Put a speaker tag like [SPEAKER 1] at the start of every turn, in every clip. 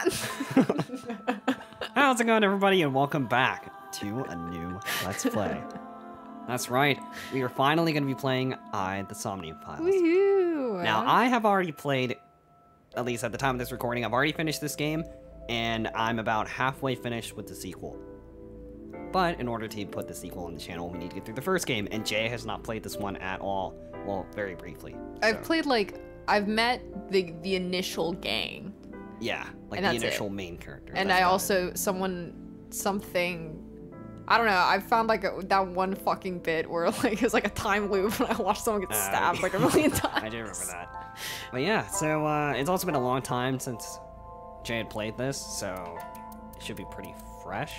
[SPEAKER 1] How's it going, everybody, and welcome back to a new Let's Play. That's right, we are finally going to be playing I, the Somnium Files.
[SPEAKER 2] Woohoo!
[SPEAKER 1] Now, I have already played, at least at the time of this recording, I've already finished this game, and I'm about halfway finished with the sequel. But in order to put the sequel on the channel, we need to get through the first game, and Jay has not played this one at all. Well, very briefly.
[SPEAKER 2] I've played like I've met the the initial gang,
[SPEAKER 1] Yeah, like the
[SPEAKER 2] that's it.
[SPEAKER 1] initial main character.
[SPEAKER 2] and I
[SPEAKER 1] about it.
[SPEAKER 2] also someone something. I don't know. I found like a, that one fucking bit where like it was like a time loop, and I watched someone get
[SPEAKER 1] Uh,
[SPEAKER 2] stabbed like a million times.
[SPEAKER 1] I do remember that. But yeah, so uh, it's also been a long time since Jay had played this, so it should be pretty fresh.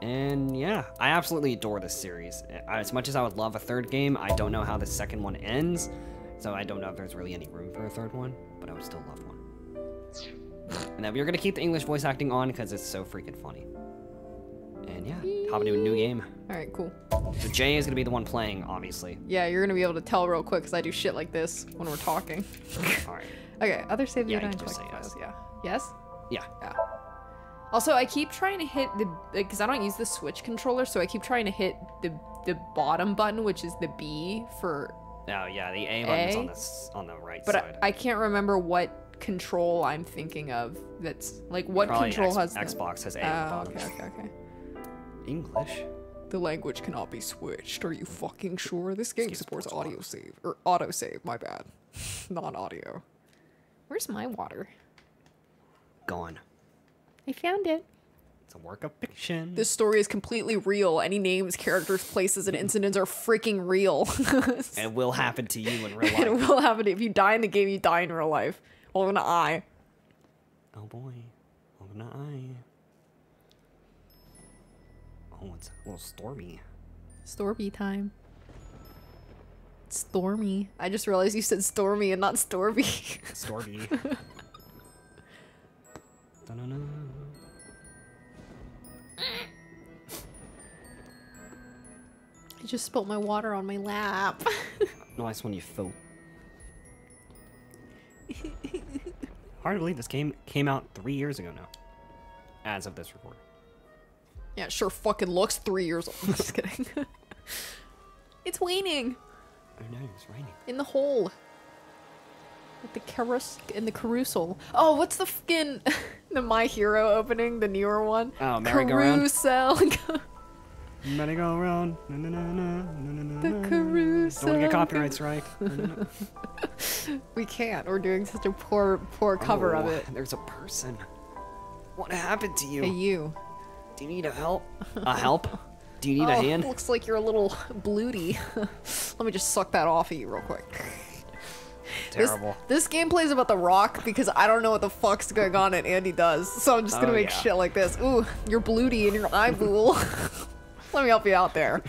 [SPEAKER 1] And yeah, I absolutely adore this series. As much as I would love a third game, I don't know how the second one ends, so I don't know if there's really any room for a third one, but I would still love one. And then we're gonna keep the English voice acting on because it's so freaking funny. And yeah, hop into a new game.
[SPEAKER 2] All right, cool.
[SPEAKER 1] So Jay is gonna be the one playing, obviously.
[SPEAKER 2] Yeah, you're gonna be able to tell real quick because I do shit like this when we're talking.
[SPEAKER 1] All right.
[SPEAKER 2] okay, other save
[SPEAKER 1] Yeah,
[SPEAKER 2] data
[SPEAKER 1] just say
[SPEAKER 2] files. Yeah. Yes.
[SPEAKER 1] Yeah.
[SPEAKER 2] Yeah. Also, I keep trying to hit the because I don't use the Switch controller, so I keep trying to hit the the bottom button, which is the B for.
[SPEAKER 1] Oh yeah, the A button's on the on the right
[SPEAKER 2] But
[SPEAKER 1] side.
[SPEAKER 2] I, I can't remember what control I'm thinking of. That's like what
[SPEAKER 1] Probably
[SPEAKER 2] control
[SPEAKER 1] X-
[SPEAKER 2] has the-
[SPEAKER 1] Xbox has A
[SPEAKER 2] Oh, okay, okay, okay.
[SPEAKER 1] English.
[SPEAKER 2] The language cannot be switched. Are you fucking sure? This game supports audio save or auto save. My bad, non-audio. Where's my water?
[SPEAKER 1] Gone.
[SPEAKER 2] I found it.
[SPEAKER 1] It's a work of fiction.
[SPEAKER 2] This story is completely real. Any names, characters, places, and incidents are freaking real.
[SPEAKER 1] it will happen to you in real life.
[SPEAKER 2] it will happen. If you die in the game, you die in real life. Well, an eye.
[SPEAKER 1] oh boy. Oh no. Oh, it's a little stormy.
[SPEAKER 2] Stormy time. Stormy. I just realized you said stormy and not stormy.
[SPEAKER 1] Stormy. Da-na-na.
[SPEAKER 2] I just spilt my water on my lap.
[SPEAKER 1] nice one, you feel. Hard to believe this game came out three years ago now. As of this recording.
[SPEAKER 2] yeah, it sure fucking looks three years old. just kidding. it's waning
[SPEAKER 1] Oh no, it's raining.
[SPEAKER 2] in the hole. With the carus in the carousel. Oh, what's the fucking the My Hero opening, the newer one?
[SPEAKER 1] Oh, merry-go-round?
[SPEAKER 2] Carousel.
[SPEAKER 1] Merry go round. Na, na, na, na, na, na,
[SPEAKER 2] The
[SPEAKER 1] na.
[SPEAKER 2] carousel
[SPEAKER 1] Don't want to get copyright strike.
[SPEAKER 2] we can't. We're doing such a poor, poor cover of
[SPEAKER 1] Oh,
[SPEAKER 2] it.
[SPEAKER 1] There's a person. What happened to you?
[SPEAKER 2] Hey, you.
[SPEAKER 1] Do you need a help? A help? Do you need a
[SPEAKER 2] oh,
[SPEAKER 1] hand?
[SPEAKER 2] looks like you're a little blooty. Let me just suck that off of you real quick. This-
[SPEAKER 1] Terrible.
[SPEAKER 2] This, gameplay is about the rock because I don't know what the fuck's going on and Andy does. So I'm just gonna
[SPEAKER 1] Oh,
[SPEAKER 2] make
[SPEAKER 1] yeah.
[SPEAKER 2] shit like this. Ooh, you're blooty and your eye bool. Let me help you out there.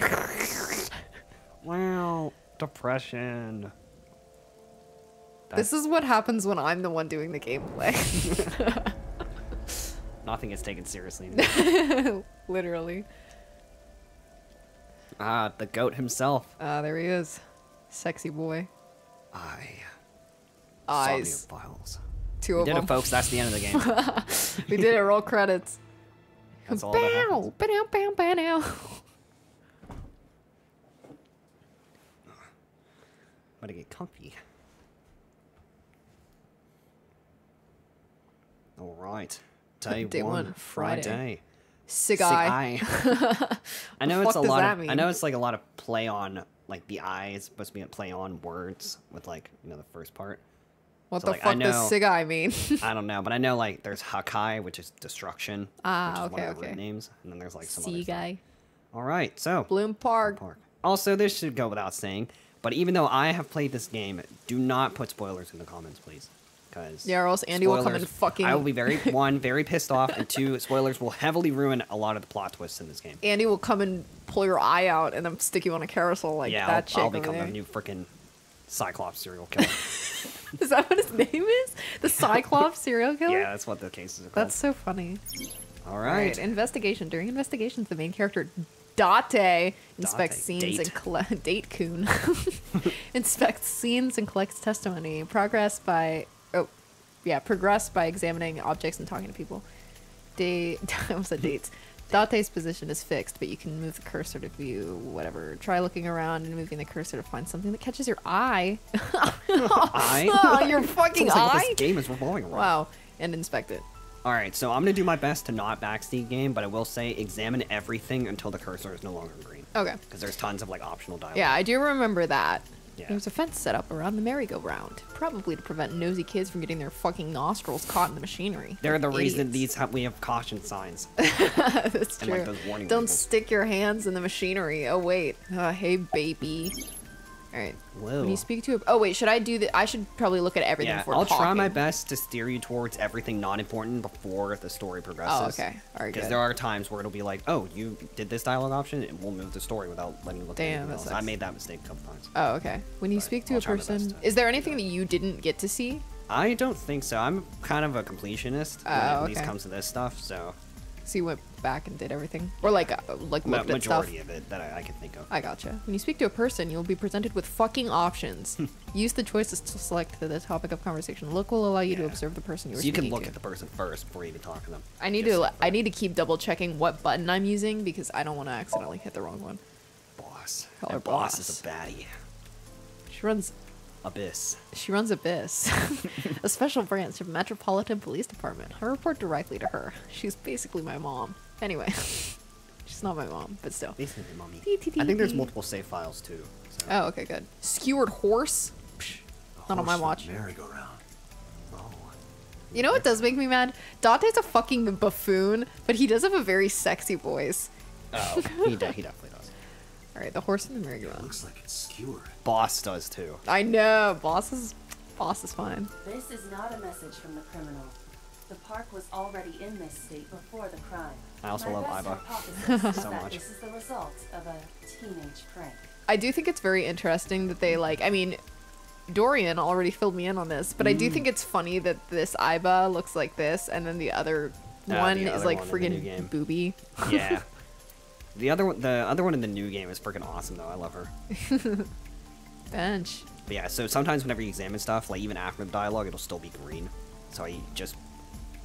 [SPEAKER 1] Wow. Depression.
[SPEAKER 2] This is what happens when I'm the one doing the gameplay.
[SPEAKER 1] Nothing is taken seriously.
[SPEAKER 2] Literally.
[SPEAKER 1] ah, the goat himself.
[SPEAKER 2] Ah, there he is. Sexy boy.
[SPEAKER 1] I.
[SPEAKER 2] Eyes.
[SPEAKER 1] Somnium Files.
[SPEAKER 2] Two
[SPEAKER 1] We
[SPEAKER 2] of
[SPEAKER 1] did
[SPEAKER 2] them.
[SPEAKER 1] it, folks. That's the end of the game.
[SPEAKER 2] we did it. Roll credits.
[SPEAKER 1] That's all that happens.
[SPEAKER 2] Bow, ba-dow, bow, ba-dow.
[SPEAKER 1] I'm gonna get comfy. All right. Day,
[SPEAKER 2] Day
[SPEAKER 1] one,
[SPEAKER 2] one, Friday.
[SPEAKER 1] Friday.
[SPEAKER 2] Sig eye.
[SPEAKER 1] I know it's a lot of. I know it's like a lot of play on like the eye is supposed to be a play on words with like you know the first part.
[SPEAKER 2] What
[SPEAKER 1] So,
[SPEAKER 2] the
[SPEAKER 1] like,
[SPEAKER 2] fuck does
[SPEAKER 1] know-
[SPEAKER 2] Sig eye mean?
[SPEAKER 1] I don't know, but I know like there's Hakai, which is destruction.
[SPEAKER 2] Ah,
[SPEAKER 1] which is one of the
[SPEAKER 2] okay.
[SPEAKER 1] names, and then there's like some other
[SPEAKER 2] Sea guy.
[SPEAKER 1] All right, so
[SPEAKER 2] Bloom Park.
[SPEAKER 1] Park. Also, this should go without saying, but even though I have played this game, do not put spoilers in the comments, please. Because
[SPEAKER 2] Yeah, or else Andy will come and fucking-
[SPEAKER 1] I will be very one very pissed off, and two spoilers will heavily ruin a lot of the plot twists in this game.
[SPEAKER 2] Andy will come and pull your eye out and then stick you on a carousel like
[SPEAKER 1] yeah,
[SPEAKER 2] that
[SPEAKER 1] I'll, I'll become
[SPEAKER 2] there.
[SPEAKER 1] a new freaking Cyclops serial killer.
[SPEAKER 2] Is that what his name is? The Cyclops serial killer?
[SPEAKER 1] yeah, that's what the cases are called.
[SPEAKER 2] That's so funny.
[SPEAKER 1] All right.
[SPEAKER 2] Investigation. During investigations, the main character Date inspects
[SPEAKER 1] Date.
[SPEAKER 2] scenes
[SPEAKER 1] Date.
[SPEAKER 2] and collect date coon inspects scenes and collects testimony. Progress by oh yeah, progress by examining objects and talking to people. Date. I almost said dates. Date's position is fixed, but you can move the cursor to view whatever. Try looking around and moving the cursor to find something that catches your eye.
[SPEAKER 1] Eye?
[SPEAKER 2] Oh, your fucking
[SPEAKER 1] Sounds like
[SPEAKER 2] eye.
[SPEAKER 1] this game is revolving around.
[SPEAKER 2] Wow. And inspect it.
[SPEAKER 1] All right, so I'm gonna do my best to not backseat game, but I will say examine everything until the cursor is no longer green,
[SPEAKER 2] Okay.
[SPEAKER 1] because there's tons of like optional dialogue.
[SPEAKER 2] Yeah, I do remember that.
[SPEAKER 1] Yeah.
[SPEAKER 2] There's a fence set up around the merry-go-round, probably to prevent nosy kids from getting their fucking nostrils caught in the machinery.
[SPEAKER 1] They're the reason these have, we have caution signs.
[SPEAKER 2] That's
[SPEAKER 1] and,
[SPEAKER 2] true.
[SPEAKER 1] like, those warning
[SPEAKER 2] Don't
[SPEAKER 1] labels.
[SPEAKER 2] stick your hands in the machinery. Oh wait. Uh, hey baby. All right.
[SPEAKER 1] Whoa.
[SPEAKER 2] When you speak to a oh wait, should I do that? I should probably look at everything
[SPEAKER 1] Yeah, I'll try my best to steer you towards everything not important before the story progresses.
[SPEAKER 2] Oh, okay. All right,
[SPEAKER 1] Because there are times where it'll be like, oh, you did this dialogue option, and we'll move the story without letting you look at
[SPEAKER 2] Damn,
[SPEAKER 1] anything else.
[SPEAKER 2] sucks.
[SPEAKER 1] I made that mistake a couple times.
[SPEAKER 2] Oh okay. When you
[SPEAKER 1] But
[SPEAKER 2] speak to
[SPEAKER 1] I'll
[SPEAKER 2] a
[SPEAKER 1] try my best
[SPEAKER 2] person,
[SPEAKER 1] to
[SPEAKER 2] is there anything
[SPEAKER 1] that.
[SPEAKER 2] you didn't get to see?
[SPEAKER 1] I don't think so. I'm kind of a completionist when
[SPEAKER 2] Oh,
[SPEAKER 1] it at least
[SPEAKER 2] okay.
[SPEAKER 1] comes to this stuff, so
[SPEAKER 2] See went back and did everything, or like uh, like
[SPEAKER 1] ma-
[SPEAKER 2] looked at stuff.
[SPEAKER 1] majority of it that I, I can think of.
[SPEAKER 2] I gotcha. When you speak to a person, you'll be presented with fucking options. Use the choices to select the topic of conversation. Look will allow you to
[SPEAKER 1] Yeah.
[SPEAKER 2] observe the person you were
[SPEAKER 1] So you can
[SPEAKER 2] speaking
[SPEAKER 1] look
[SPEAKER 2] to.
[SPEAKER 1] at the person first before you even talk to them.
[SPEAKER 2] I need to. I need to keep double checking what button I'm using because I don't want to accidentally hit the wrong one.
[SPEAKER 1] boss.
[SPEAKER 2] Call her
[SPEAKER 1] That boss. is a baddie.
[SPEAKER 2] She runs.
[SPEAKER 1] Abyss.
[SPEAKER 2] She runs Abyss, a special branch of Metropolitan Police Department. I report directly to her. She's basically my mom. Anyway, she's not my mom, but still.
[SPEAKER 1] Basically, mommy.
[SPEAKER 2] Dee, dee,
[SPEAKER 1] I think there's multiple save files too. So.
[SPEAKER 2] Oh, okay, good. Skewered horse. Psh, not on my watch.
[SPEAKER 1] Merry-go-round. Oh.
[SPEAKER 2] You know what does make me mad? Date's a fucking buffoon, but he does have a very sexy voice.
[SPEAKER 1] Oh, he, de- he definitely does.
[SPEAKER 2] All right, the horse in the merry-go-round.
[SPEAKER 3] Looks like it's skewered.
[SPEAKER 1] Boss does too.
[SPEAKER 2] I know, boss is boss is fine.
[SPEAKER 4] This is not a message from the criminal. The park was already in this state before the crime.
[SPEAKER 1] I also
[SPEAKER 4] My
[SPEAKER 1] love
[SPEAKER 4] best Aiba
[SPEAKER 1] so much.
[SPEAKER 4] This is the result of a teenage prank.
[SPEAKER 2] I do think it's very interesting that they like. I mean, Dorian already filled me in on this, but I
[SPEAKER 1] Mm.
[SPEAKER 2] do think it's funny that this Aiba looks like this, and then the other
[SPEAKER 1] Ah,
[SPEAKER 2] one
[SPEAKER 1] the
[SPEAKER 2] is like
[SPEAKER 1] one in the new
[SPEAKER 2] friggin' booby.
[SPEAKER 1] Yeah. the other one, the other one in the new game is freaking awesome though. I love her.
[SPEAKER 2] Bench.
[SPEAKER 1] But yeah, so sometimes whenever you examine stuff, like even after the dialogue, it'll still be green. So I just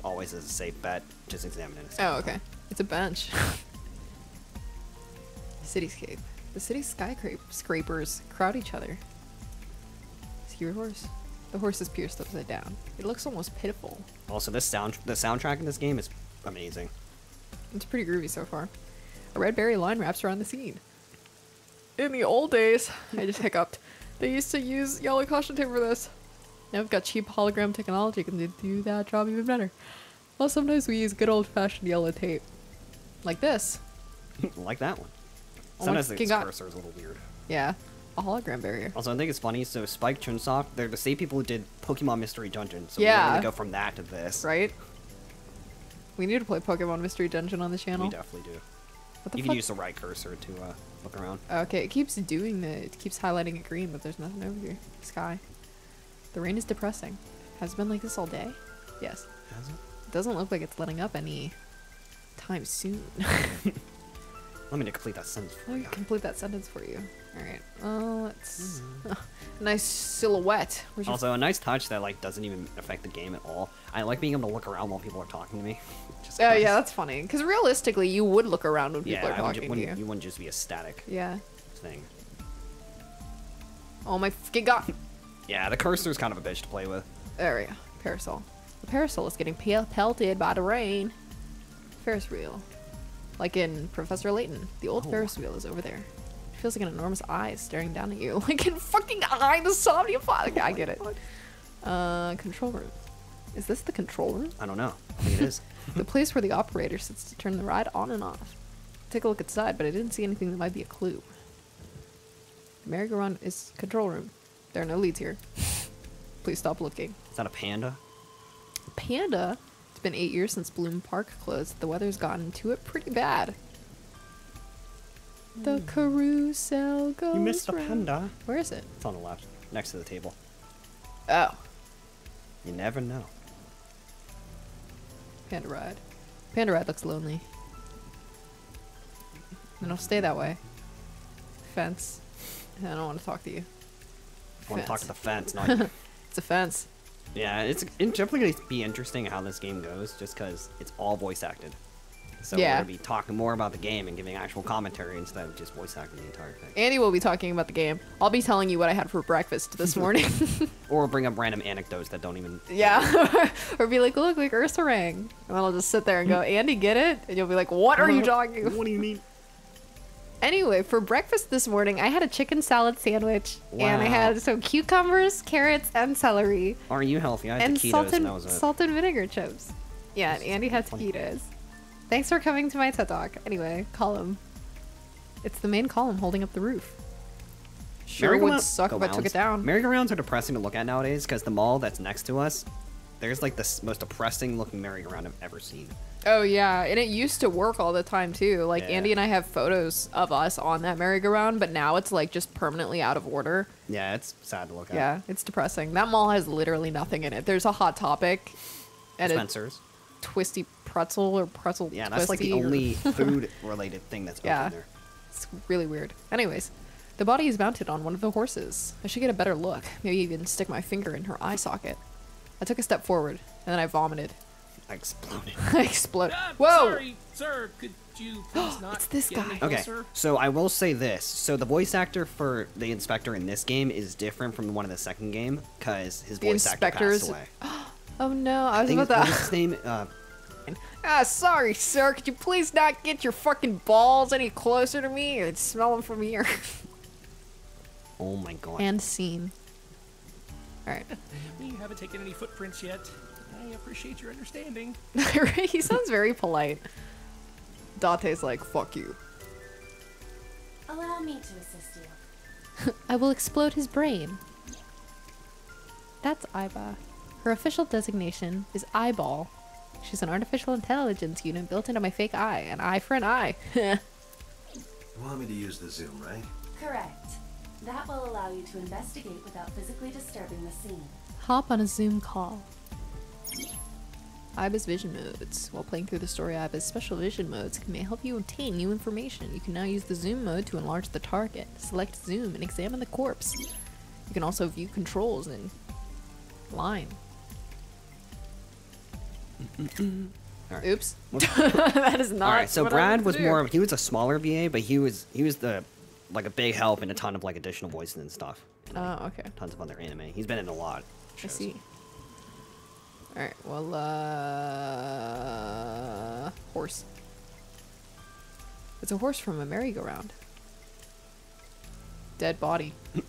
[SPEAKER 1] always as a safe bet, just examine it.
[SPEAKER 2] Oh, okay. It's a bench. Cityscape. The city skyscrapers crowd each other. See your horse. The horse is pierced upside down. It looks almost pitiful.
[SPEAKER 1] Also, this sound, the soundtrack in this game is amazing.
[SPEAKER 2] It's pretty groovy so far. A red berry line wraps around the scene. In the old days, I just hiccuped. They used to use yellow caution tape for this. Now we've got cheap hologram technology can do- do that job even better. Well, sometimes we use good old fashioned yellow tape. Like this.
[SPEAKER 1] like that one.
[SPEAKER 2] Oh
[SPEAKER 1] Sometimes the cursor is a little weird.
[SPEAKER 2] Yeah. A hologram barrier.
[SPEAKER 1] Also, I think it's funny. So Spike Chunsoft, they're the same people who did Pokemon Mystery Dungeon. So
[SPEAKER 2] Yeah.
[SPEAKER 1] we're gonna go from that to this.
[SPEAKER 2] Right? We need to play Pokemon Mystery Dungeon on the channel.
[SPEAKER 1] We definitely do.
[SPEAKER 2] What the
[SPEAKER 1] You
[SPEAKER 2] fuck?
[SPEAKER 1] can use the right cursor to uh, look around.
[SPEAKER 2] Okay, it keeps doing the. It keeps highlighting it green, but there's nothing over here. Sky. The rain is depressing. Has it been like this all day? Yes.
[SPEAKER 1] Has it?
[SPEAKER 2] It doesn't look like it's letting up any time soon.
[SPEAKER 1] Let me to complete that sentence for
[SPEAKER 2] Let
[SPEAKER 1] you.
[SPEAKER 2] complete that sentence for you. Alright. Oh, let's. Mm-hmm. nice silhouette. Where's
[SPEAKER 1] Also, a nice touch that like doesn't even affect the game at all. I like being able to look around while people are talking to me. Just
[SPEAKER 2] Oh,
[SPEAKER 1] 'cause-
[SPEAKER 2] yeah, that's funny. Because realistically, you would look around when people
[SPEAKER 1] yeah.
[SPEAKER 2] are
[SPEAKER 1] would
[SPEAKER 2] talking to you.
[SPEAKER 1] you wouldn't just be a static
[SPEAKER 2] Yeah.
[SPEAKER 1] thing.
[SPEAKER 2] Oh my fucking god.
[SPEAKER 1] Yeah, the cursor's kind of a bitch to play with.
[SPEAKER 2] There we go. Parasol. The parasol is getting pelted by the rain. Ferris wheel. Like in Professor Layton. The old
[SPEAKER 1] Oh.
[SPEAKER 2] Ferris wheel is over there. It feels like an enormous eye staring down at you. Like in fucking eye, the Somnia Fog. I get it. Uh, control room. Is this the control room?
[SPEAKER 1] I don't know. I think it is.
[SPEAKER 2] the place where the operator sits to turn the ride on and off. Take a look inside, but I didn't see anything that might be a clue. Merry-go-round is control room. There are no leads here. Please stop looking.
[SPEAKER 1] Is that a panda?
[SPEAKER 2] Panda. It's been eight years since Bloom Park closed. The weather's gotten to it pretty bad. The carousel goes.
[SPEAKER 1] Hmm. You missed
[SPEAKER 2] round.
[SPEAKER 1] panda.
[SPEAKER 2] Where is it?
[SPEAKER 1] It's on the left, next to the table.
[SPEAKER 2] Oh,
[SPEAKER 1] You never know.
[SPEAKER 2] Panda Ride. Panda Ride looks lonely. And I'll stay that way. Fence. I don't want to talk to you.
[SPEAKER 1] I want to talk to the
[SPEAKER 2] Fence.
[SPEAKER 1] fence, not you.
[SPEAKER 2] It's a fence.
[SPEAKER 1] Yeah, it's it's definitely gonna be interesting how this game goes, just because it's all voice acted. So
[SPEAKER 2] Yeah.
[SPEAKER 1] we're gonna be talking more about the game and giving actual commentary instead of just voice acting the entire thing.
[SPEAKER 2] Andy will be talking about the game. I'll be telling you what I had for breakfast this morning.
[SPEAKER 1] Or bring up random anecdotes that don't even.
[SPEAKER 2] yeah. or be like, look, like Ursa rang. And then I'll just sit there and go, Andy, get it? And you'll be like, what are you talking about?
[SPEAKER 1] What do you mean?
[SPEAKER 2] Anyway, for breakfast this morning, I had a chicken salad sandwich. And I had some cucumbers, carrots, and celery.
[SPEAKER 1] Are you healthy? I had
[SPEAKER 2] and salt
[SPEAKER 1] and
[SPEAKER 2] and,
[SPEAKER 1] that was it.
[SPEAKER 2] salt and vinegar chips. Yeah, and Andy had taquitos. Thanks for coming to my TED Talk. Anyway, column. It's the main column holding up the roof. Sure would suck if I took it down.
[SPEAKER 1] Merry-go-rounds are depressing to look at nowadays because the mall that's next to us, there's like the most depressing looking merry-go-round I've ever seen.
[SPEAKER 2] Oh yeah, and it used to work all the time too. Like
[SPEAKER 1] Yeah.
[SPEAKER 2] Andy and I have photos of us on that merry-go-round, but now it's like just permanently out of order.
[SPEAKER 1] Yeah, it's sad to look at.
[SPEAKER 2] Yeah, it's depressing. That mall has literally nothing in it. There's a hot topic and a
[SPEAKER 1] Spencer's.
[SPEAKER 2] twisty pretzel or pretzel.
[SPEAKER 1] Yeah, that's like the only food-related thing that's
[SPEAKER 2] Yeah.
[SPEAKER 1] open there.
[SPEAKER 2] It's really weird. Anyways, the body is mounted on one of the horses. I should get a better look. Maybe even stick my finger in her eye socket. I took a step forward and then I vomited.
[SPEAKER 1] I exploded.
[SPEAKER 2] I exploded. Whoa!
[SPEAKER 3] Sorry, sir. Could you please not
[SPEAKER 2] It's this
[SPEAKER 3] get any
[SPEAKER 2] guy.
[SPEAKER 1] Okay, so I will say this. So the voice actor for the inspector in this game is different from the one in the second game because his
[SPEAKER 2] The
[SPEAKER 1] voice actor passed away.
[SPEAKER 2] Oh no, I
[SPEAKER 1] I
[SPEAKER 2] was
[SPEAKER 1] think
[SPEAKER 2] about
[SPEAKER 1] what was
[SPEAKER 2] to.
[SPEAKER 1] his name? Uh,
[SPEAKER 2] Ah, sorry, sir. Could you please not get your fucking balls any closer to me? I smell them from here.
[SPEAKER 1] oh my god.
[SPEAKER 2] and scene. All right.
[SPEAKER 3] We haven't taken any footprints yet. I appreciate your understanding.
[SPEAKER 2] he sounds very polite. Date's like, fuck you.
[SPEAKER 4] Allow me to assist you.
[SPEAKER 5] I will explode his brain. That's Aiba. Her official designation is Eyeball. She's an artificial intelligence unit built into my fake eye, an eye for an eye.
[SPEAKER 6] You want me to use the zoom, right?
[SPEAKER 4] Correct. That will allow you to investigate without physically disturbing the scene.
[SPEAKER 5] Hop on a Zoom call.
[SPEAKER 2] Aiba's vision modes. While playing through the story, Aiba's special vision modes may help you obtain new information. You can now use the zoom mode to enlarge the target, select zoom, and examine the corpse. You can also view controls in line. Oops. that is not.
[SPEAKER 1] All right, so Brad was
[SPEAKER 2] do.
[SPEAKER 1] more. He was a smaller VA, but he was he was the like a big help and a ton of like additional voices and stuff.
[SPEAKER 2] Oh, okay.
[SPEAKER 1] Tons of other anime. He's been in a lot.
[SPEAKER 2] I see. Alright, well, uh. Horse. It's a horse from a merry-go-round. Dead body.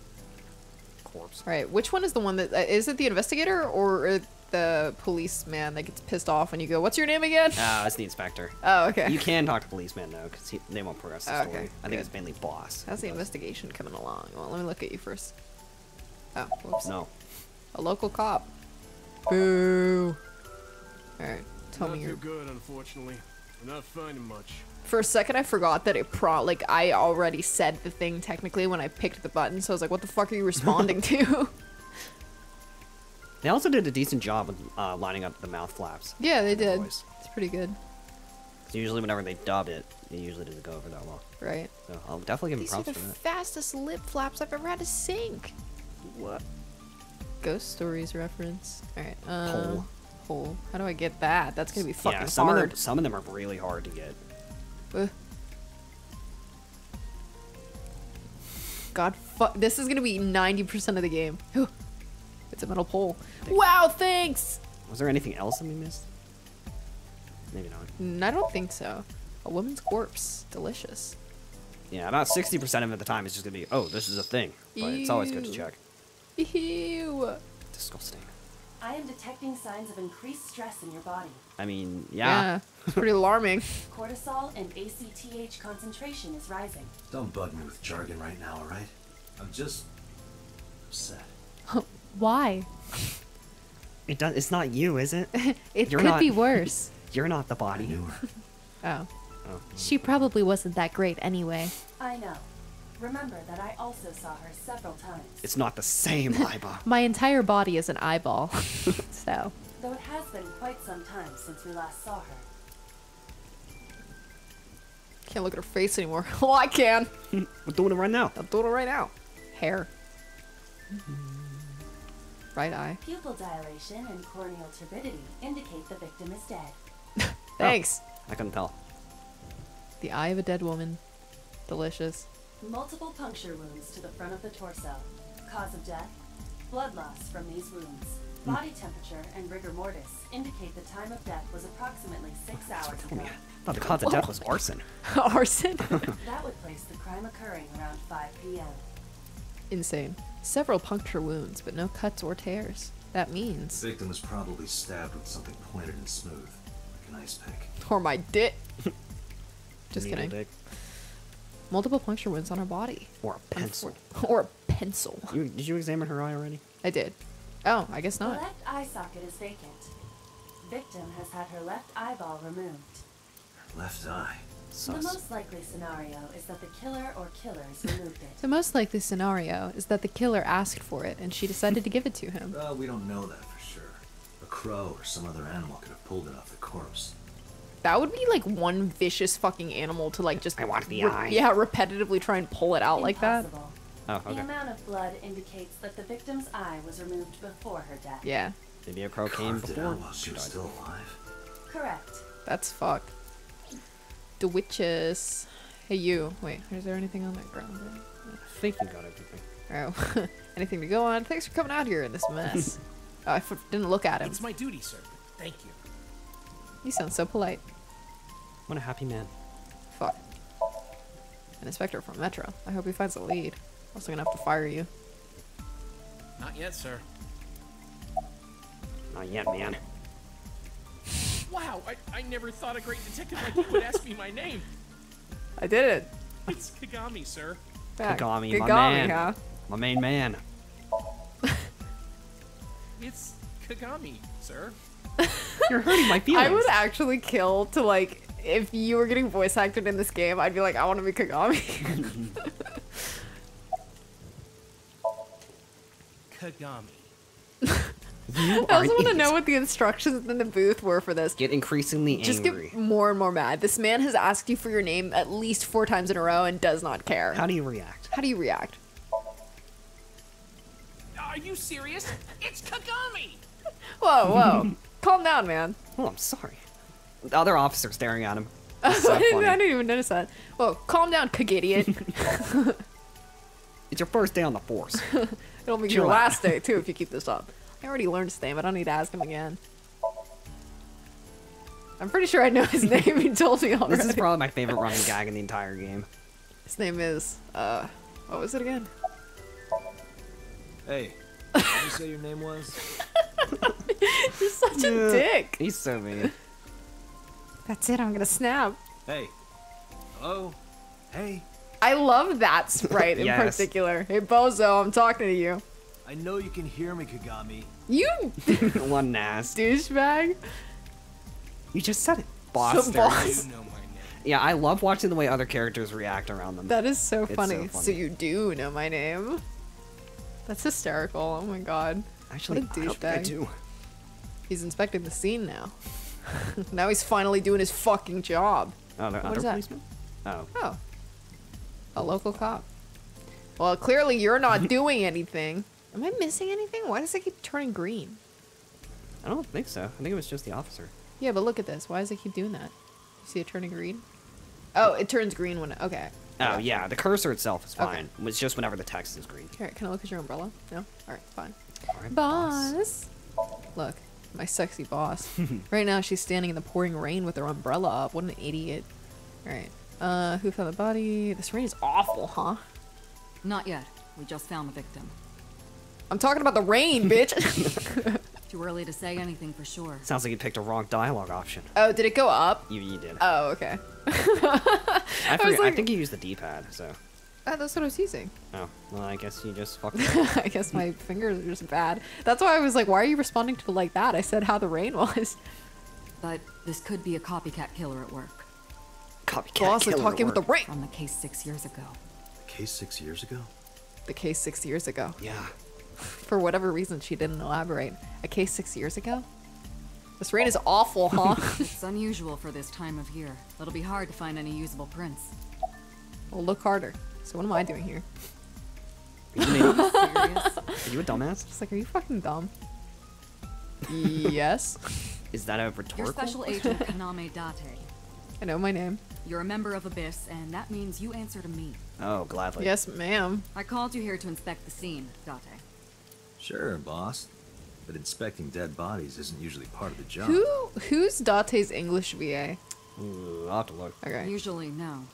[SPEAKER 1] Corpse.
[SPEAKER 2] Alright, which one is the one that. Uh, is it the investigator or uh, the policeman that gets pissed off when you go, What's your name again?
[SPEAKER 1] Ah, it's the inspector.
[SPEAKER 2] oh, okay.
[SPEAKER 1] You can talk to policemen though, because they won't progress the
[SPEAKER 2] Oh,
[SPEAKER 1] story.
[SPEAKER 2] okay,
[SPEAKER 1] I think it's mainly boss.
[SPEAKER 2] How's the
[SPEAKER 1] does.
[SPEAKER 2] investigation coming along? Well, let me look at you first. Oh, whoops.
[SPEAKER 1] No.
[SPEAKER 2] A local cop. Boo. Alright, tell
[SPEAKER 7] Not
[SPEAKER 2] me
[SPEAKER 7] too
[SPEAKER 2] your
[SPEAKER 7] good, unfortunately. I'm not finding much.
[SPEAKER 2] For a second, I forgot that it pro like I already said the thing technically when I picked the button. So I was like, "What the fuck are you responding to?"
[SPEAKER 1] They also did a decent job with uh, lining up the mouth flaps.
[SPEAKER 2] yeah, they did.
[SPEAKER 1] voice.
[SPEAKER 2] It's pretty good.
[SPEAKER 1] usually, whenever they dub it, it usually doesn't go over that well.
[SPEAKER 2] right?
[SPEAKER 1] So I'll definitely give them
[SPEAKER 2] These are
[SPEAKER 1] props
[SPEAKER 2] the
[SPEAKER 1] for that.
[SPEAKER 2] fastest lip flaps I've ever had to sync.
[SPEAKER 1] What?
[SPEAKER 2] Ghost Stories reference. All right. Uh,
[SPEAKER 1] Hole.
[SPEAKER 2] hole. How do I get that? That's gonna be fucking
[SPEAKER 1] yeah, some
[SPEAKER 2] hard.
[SPEAKER 1] of them some of them are really hard to get.
[SPEAKER 2] Uh. God, fuck. This is gonna be 90% of the game. it's a metal pole. Wow, thanks!
[SPEAKER 1] Was there anything else that we missed? Maybe not.
[SPEAKER 2] Mm, I don't think so. A woman's corpse. Delicious.
[SPEAKER 1] Yeah, about 60% of it the time is just gonna be, oh, this is a thing. But it's always good to check.
[SPEAKER 2] Ew.
[SPEAKER 1] Disgusting.
[SPEAKER 4] I am detecting signs of increased stress in your body.
[SPEAKER 1] I mean, yeah.
[SPEAKER 2] It's pretty alarming.
[SPEAKER 4] Cortisol and ACTH concentration is rising.
[SPEAKER 6] Don't bug me with jargon right now, alright? I'm just upset.
[SPEAKER 5] Why?
[SPEAKER 1] It does. It's not you, is it?
[SPEAKER 5] It
[SPEAKER 1] You're
[SPEAKER 5] could
[SPEAKER 1] not-
[SPEAKER 5] be worse.
[SPEAKER 1] You're not the
[SPEAKER 6] I
[SPEAKER 1] body.
[SPEAKER 6] knew her.
[SPEAKER 2] Oh. oh.
[SPEAKER 5] She probably wasn't that great anyway.
[SPEAKER 4] I know. Remember that I also saw her several times.
[SPEAKER 1] It's not the same, Aiba.
[SPEAKER 5] My entire body is an eyeball. so,
[SPEAKER 4] Though it has been quite some time since we last saw her.
[SPEAKER 2] Can't look at her face anymore. well, I can.
[SPEAKER 1] We're doing it right now.
[SPEAKER 2] I'm doing it right now. Hair. Right eye.
[SPEAKER 4] Pupil dilation and corneal turbidity indicate the victim is dead.
[SPEAKER 2] Thanks.
[SPEAKER 1] Oh, I couldn't tell.
[SPEAKER 2] The eye of a dead woman. Delicious.
[SPEAKER 4] Multiple puncture wounds to the front of the torso. Cause of death? Blood loss from these wounds. Hmm. Body temperature and rigor mortis indicate the time of death was approximately six oh, hours ago.
[SPEAKER 1] I thought the cause of death was arson.
[SPEAKER 2] Arson.
[SPEAKER 4] That would place the crime occurring around 5 p.m.
[SPEAKER 2] Insane. Several puncture wounds, but no cuts or tears. That means.
[SPEAKER 6] The victim was probably stabbed with something pointed and smooth, like an ice pick.
[SPEAKER 2] Or my dick. Just
[SPEAKER 1] Needle
[SPEAKER 2] kidding.
[SPEAKER 1] dick.
[SPEAKER 2] Multiple puncture wounds on her body.
[SPEAKER 1] Or a pencil.
[SPEAKER 2] Or a pencil.
[SPEAKER 1] You, did you examine her eye already?
[SPEAKER 2] I did. Oh, I guess
[SPEAKER 4] The
[SPEAKER 2] not.
[SPEAKER 4] left eye socket is vacant. Victim has had her left eyeball removed.
[SPEAKER 6] Left eye.
[SPEAKER 4] The most likely scenario is that the killer or killers removed it.
[SPEAKER 2] The most likely scenario is that the killer asked for it and she decided to give it to him.
[SPEAKER 6] Well, we don't know that for sure. A crow or some other animal could have pulled it off the corpse.
[SPEAKER 2] That would be like one vicious fucking animal to like just
[SPEAKER 1] I want the
[SPEAKER 2] re-
[SPEAKER 1] eye.
[SPEAKER 2] Yeah, repetitively try and pull it out like that.
[SPEAKER 4] Impossible.
[SPEAKER 1] Oh,
[SPEAKER 4] The amount of blood indicates that the victim's eye was removed before her death.
[SPEAKER 2] Yeah,
[SPEAKER 1] Maybe a crow came
[SPEAKER 6] Carved it
[SPEAKER 1] before
[SPEAKER 6] out while she
[SPEAKER 1] she died.
[SPEAKER 6] still alive.
[SPEAKER 4] Correct.
[SPEAKER 2] that's fucked. The witches. Hey you. Wait, is there anything on that ground?
[SPEAKER 1] I think you got everything.
[SPEAKER 2] Oh, anything to go on? Thanks for coming out here in this mess. oh, I f- didn't look at him.
[SPEAKER 3] It's my duty, sir. Thank you.
[SPEAKER 2] You sound so polite.
[SPEAKER 1] What a happy man.
[SPEAKER 2] Fuck. An inspector from Metro. I hope he finds a lead. Also gonna have to fire you.
[SPEAKER 3] Not yet, sir.
[SPEAKER 1] Not yet, man.
[SPEAKER 3] Wow, I, I never thought a great detective like you would ask me my name.
[SPEAKER 2] I did it.
[SPEAKER 3] It's Kagami, sir.
[SPEAKER 2] Back.
[SPEAKER 1] Kagami,
[SPEAKER 2] Good
[SPEAKER 1] my
[SPEAKER 2] Kagami,
[SPEAKER 1] man.
[SPEAKER 2] huh?
[SPEAKER 1] My main man.
[SPEAKER 3] It's Kagami, sir.
[SPEAKER 1] You're hurting my feelings.
[SPEAKER 2] I would actually kill to like if you were getting voice acted in this game. I'd be like, I want to be Kagami.
[SPEAKER 3] Kagami.
[SPEAKER 1] You
[SPEAKER 2] I
[SPEAKER 1] are
[SPEAKER 2] also want to know what the instructions in the booth were for this.
[SPEAKER 1] Get increasingly angry.
[SPEAKER 2] Just get more and more mad. This man has asked you for your name at least four times in a row and does not care.
[SPEAKER 1] How do you react?
[SPEAKER 2] How do you react?
[SPEAKER 3] Are you serious? It's Kagami!
[SPEAKER 2] Whoa, whoa. Calm down, man.
[SPEAKER 1] Oh, I'm sorry. The other officer staring at him. So
[SPEAKER 2] I, didn't, I didn't even notice that. Well, calm down, Kagidiot.
[SPEAKER 1] It's your first day on the force.
[SPEAKER 2] It'll be
[SPEAKER 1] Chill
[SPEAKER 2] your
[SPEAKER 1] out.
[SPEAKER 2] last day, too, if you keep this up. I already learned his name. I don't need to ask him again. I'm pretty sure I know his name. He told me already.
[SPEAKER 1] this is probably my favorite running gag in the entire game.
[SPEAKER 2] His name is, uh, what was it again?
[SPEAKER 8] Hey, what did you say your name was?
[SPEAKER 2] He's such a dick.
[SPEAKER 1] He's so mean.
[SPEAKER 2] That's it. I'm gonna snap.
[SPEAKER 8] Hey. Hello? Hey,
[SPEAKER 2] I love that sprite in
[SPEAKER 1] Yes.
[SPEAKER 2] particular. Hey, Bozo, I'm talking to you.
[SPEAKER 8] I know you can hear me, Kagami.
[SPEAKER 2] You
[SPEAKER 1] One ass.
[SPEAKER 2] douchebag.
[SPEAKER 1] You just said it. Boss.
[SPEAKER 2] So boss.
[SPEAKER 3] You know my name.
[SPEAKER 1] Yeah, I love watching the way other characters react around them.
[SPEAKER 2] That is so
[SPEAKER 1] It's so
[SPEAKER 2] funny. so you do know my name. That's hysterical. Oh my god.
[SPEAKER 1] Actually,
[SPEAKER 2] what a
[SPEAKER 1] I don't think I do.
[SPEAKER 2] He's inspecting the scene now. now he's finally doing his fucking job.
[SPEAKER 1] Oh, there
[SPEAKER 2] What
[SPEAKER 1] other
[SPEAKER 2] is that?
[SPEAKER 1] Oh,
[SPEAKER 2] Oh. A local cop. Well, clearly you're not doing anything. Am I missing anything? Why does it keep turning green?
[SPEAKER 1] I don't think so. I think it was just the officer.
[SPEAKER 2] Yeah, but look at this. Why does it keep doing that? You see it turning green? Oh, it turns green when. Okay.
[SPEAKER 1] Oh yeah, the cursor itself is
[SPEAKER 2] Okay.
[SPEAKER 1] fine. It's just whenever the text is green.
[SPEAKER 2] Here, can I look at your umbrella? No? Alright, fine.
[SPEAKER 1] Alright,
[SPEAKER 2] boss. Boss! Look, my sexy boss. right now she's standing in the pouring rain with her umbrella up. What an idiot. Alright. Uh, who found the body? This rain is awful, huh?
[SPEAKER 9] Not yet. We just found the victim.
[SPEAKER 2] I'm talking about the rain, bitch!
[SPEAKER 9] Too early to say anything for sure.
[SPEAKER 1] Sounds like you picked a wrong dialogue option.
[SPEAKER 2] oh, did it go up?
[SPEAKER 1] You, you did.
[SPEAKER 2] Oh, okay.
[SPEAKER 1] I,
[SPEAKER 2] was
[SPEAKER 1] forget, I think you used the D-pad. So,
[SPEAKER 2] Oh, that's what I was using.
[SPEAKER 1] oh, well, I guess you just fucked.
[SPEAKER 2] I guess my fingers are just bad. That's why I was like, why are you responding to it like that? I said how the rain was.
[SPEAKER 9] But this could be a copycat killer at work
[SPEAKER 1] Copycat
[SPEAKER 2] Boss is
[SPEAKER 1] killer
[SPEAKER 2] talking with the rain.
[SPEAKER 9] from the case six years ago.
[SPEAKER 6] The case six years ago?
[SPEAKER 2] The case six years ago.
[SPEAKER 1] Yeah.
[SPEAKER 2] For whatever reason, she didn't elaborate. A case six years ago? This rain is awful, huh?
[SPEAKER 9] It's unusual for this time of year. It'll be hard to find any usable prints.
[SPEAKER 2] well, look harder. So what am I doing here?
[SPEAKER 1] Are you.
[SPEAKER 9] Serious?
[SPEAKER 1] Are you a dumbass?
[SPEAKER 2] Just like, are you fucking dumb? yes.
[SPEAKER 1] Is that a
[SPEAKER 9] You're? Special Agent Kaname Date.
[SPEAKER 2] I know my name.
[SPEAKER 9] You're a member of Abyss, and that means you answer to me.
[SPEAKER 1] Oh, gladly.
[SPEAKER 2] Yes, ma'am.
[SPEAKER 9] I called you here to inspect the scene, Date.
[SPEAKER 8] Sure, boss. But inspecting dead bodies isn't usually part of the job.
[SPEAKER 2] Who who's Date's English VA?
[SPEAKER 1] Ooh, I'll have to look.
[SPEAKER 2] Okay.
[SPEAKER 9] Usually, no.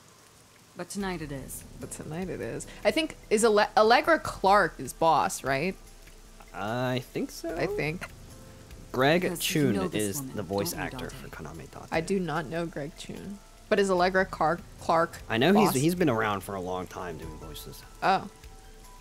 [SPEAKER 9] But tonight it is.
[SPEAKER 2] But tonight it is. I think is Ale- Allegra Clark is boss, right?
[SPEAKER 1] I think so.
[SPEAKER 2] I think.
[SPEAKER 1] Greg
[SPEAKER 9] Because you
[SPEAKER 1] Chun
[SPEAKER 9] know
[SPEAKER 1] is
[SPEAKER 9] woman,
[SPEAKER 1] the voice actor for Kaname Date.
[SPEAKER 2] I do not know Greg Chun. But is Allegra Clark Clark?
[SPEAKER 1] I know
[SPEAKER 2] boss?
[SPEAKER 1] he's he's been around for a long time doing voices.
[SPEAKER 2] Oh.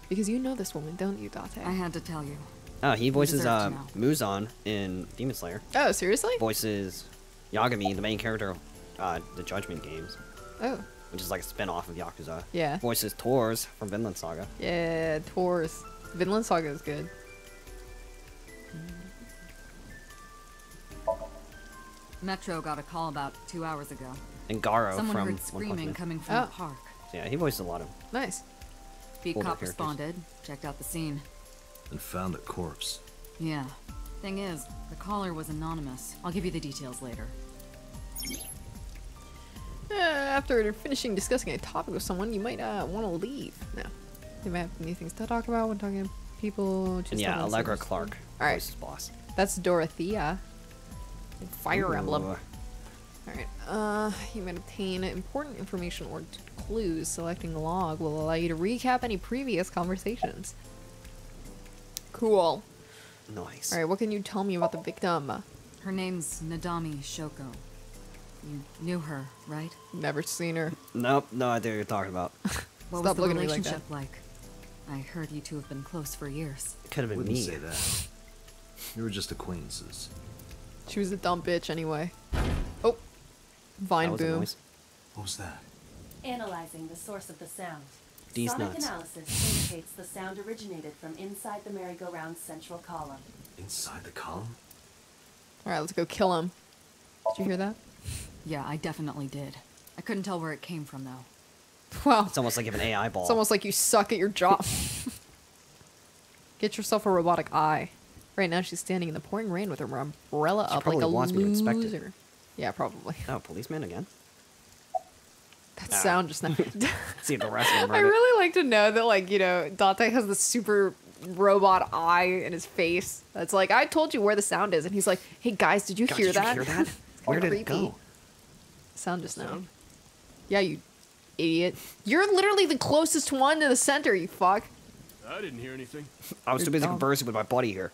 [SPEAKER 2] Because you know this woman, don't you, Date?
[SPEAKER 9] I had to tell you.
[SPEAKER 1] Oh, he voices uh. Muzan in Demon Slayer.
[SPEAKER 2] Oh, seriously?
[SPEAKER 1] Voices Yagami, the main character of uh, the Judgment games,
[SPEAKER 2] Oh.
[SPEAKER 1] Which is like a spin-off of Yakuza.
[SPEAKER 2] Yeah.
[SPEAKER 1] Voices Thors from Vinland Saga.
[SPEAKER 2] Yeah, Taurus. Vinland Saga is good.
[SPEAKER 9] Metro got a call about two hours ago.
[SPEAKER 1] And Garou
[SPEAKER 9] Someone
[SPEAKER 1] from
[SPEAKER 9] heard screaming
[SPEAKER 1] Man.
[SPEAKER 9] coming from
[SPEAKER 2] Oh.
[SPEAKER 9] the park.
[SPEAKER 1] Yeah, he voices a lot of.
[SPEAKER 2] Nice.
[SPEAKER 9] Beat
[SPEAKER 1] Older
[SPEAKER 9] cop responded, checked out the scene.
[SPEAKER 8] And found a corpse.
[SPEAKER 9] Yeah. Thing is, the caller was anonymous. I'll give you the details later.
[SPEAKER 2] Uh, after finishing discussing a topic with someone, you might uh, want to leave. No. You might have new things to talk about when talking to people. Just
[SPEAKER 1] And yeah,
[SPEAKER 2] talking
[SPEAKER 1] Allegra. Clark
[SPEAKER 2] Alright.
[SPEAKER 1] boss.
[SPEAKER 2] That's Dorothea. in Fire Emblem. Alright. Uh, you might obtain important information or clues. Selecting a log will allow you to recap any previous conversations. Cool.
[SPEAKER 1] Nice.
[SPEAKER 2] Alright, what can you tell me about the victim?
[SPEAKER 9] Her name's Nadami Shoko. You knew her, right?
[SPEAKER 2] Never seen her.
[SPEAKER 1] Nope, no idea what you're talking about.
[SPEAKER 9] What
[SPEAKER 2] Stop
[SPEAKER 9] was the
[SPEAKER 2] looking at me like that.
[SPEAKER 9] relationship like? I heard you two have been close for years.
[SPEAKER 1] It could have been
[SPEAKER 8] Wouldn't
[SPEAKER 1] me.
[SPEAKER 8] say that. You were just acquaintances.
[SPEAKER 2] She was a dumb bitch anyway. Oh. Vine
[SPEAKER 1] was
[SPEAKER 2] boom.
[SPEAKER 8] What was that?
[SPEAKER 4] Analyzing the source of the sound.
[SPEAKER 1] These
[SPEAKER 4] Sonic
[SPEAKER 1] nuts.
[SPEAKER 4] analysis indicates the sound originated from inside the merry-go-round's central column.
[SPEAKER 8] Inside the column?
[SPEAKER 2] Alright, let's go kill him. Did you hear that?
[SPEAKER 9] Yeah, I definitely did. I couldn't tell where it came from though.
[SPEAKER 2] Well,
[SPEAKER 1] It's almost like you have an AI ball.
[SPEAKER 2] It's almost like you suck at your job. Get yourself a robotic eye. Right now, she's standing in the pouring rain with her umbrella
[SPEAKER 1] She
[SPEAKER 2] up like a
[SPEAKER 1] wants me to inspect it.
[SPEAKER 2] loser. Yeah, probably.
[SPEAKER 1] Oh, policeman again?
[SPEAKER 2] That
[SPEAKER 1] Ah.
[SPEAKER 2] sound just now.
[SPEAKER 1] See the rest of them.
[SPEAKER 2] I really like to know that, like, you know, Date has this super robot eye in his face. That's like, I told you where the sound is, and he's like, "Hey guys, did you
[SPEAKER 1] God,
[SPEAKER 2] hear
[SPEAKER 1] did you
[SPEAKER 2] that?
[SPEAKER 1] hear that? Where did
[SPEAKER 2] creepy.
[SPEAKER 1] it go?
[SPEAKER 2] Sound just now. Yeah, you idiot. You're literally the closest one to the center. You fuck.
[SPEAKER 7] I didn't hear anything.
[SPEAKER 1] I was
[SPEAKER 2] You're
[SPEAKER 1] too busy
[SPEAKER 2] dumb.
[SPEAKER 1] conversing with my buddy here.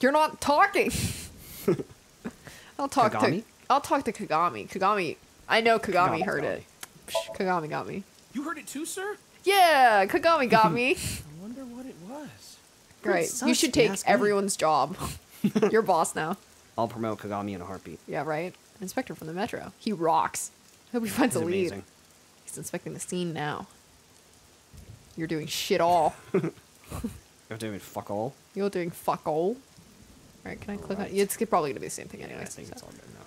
[SPEAKER 2] You're not talking. I'll talk
[SPEAKER 1] Kagami?
[SPEAKER 2] to I'll talk to Kagami. Kagami, I know Kagami
[SPEAKER 1] Kagami,
[SPEAKER 2] heard
[SPEAKER 1] Kagami.
[SPEAKER 2] it. Psh, Kagami got me.
[SPEAKER 3] You heard it too, sir?
[SPEAKER 2] Yeah, Kagami got me.
[SPEAKER 3] I wonder what it was.
[SPEAKER 2] right. You should take
[SPEAKER 1] asked me.
[SPEAKER 2] everyone's job. You're boss now.
[SPEAKER 1] I'll promote Kagami in a heartbeat.
[SPEAKER 2] Yeah, right. An inspector from the metro. He rocks. I Hope he finds
[SPEAKER 1] He's
[SPEAKER 2] a lead.
[SPEAKER 1] amazing.
[SPEAKER 2] He's inspecting the scene now. You're doing shit all.
[SPEAKER 1] You're doing fuck all.
[SPEAKER 2] You're doing fuck all. Alright, can I click on
[SPEAKER 1] Alright.
[SPEAKER 2] It's probably gonna be the same thing
[SPEAKER 1] Yeah,
[SPEAKER 2] anyway.
[SPEAKER 1] I think
[SPEAKER 2] so-
[SPEAKER 1] it's all good now.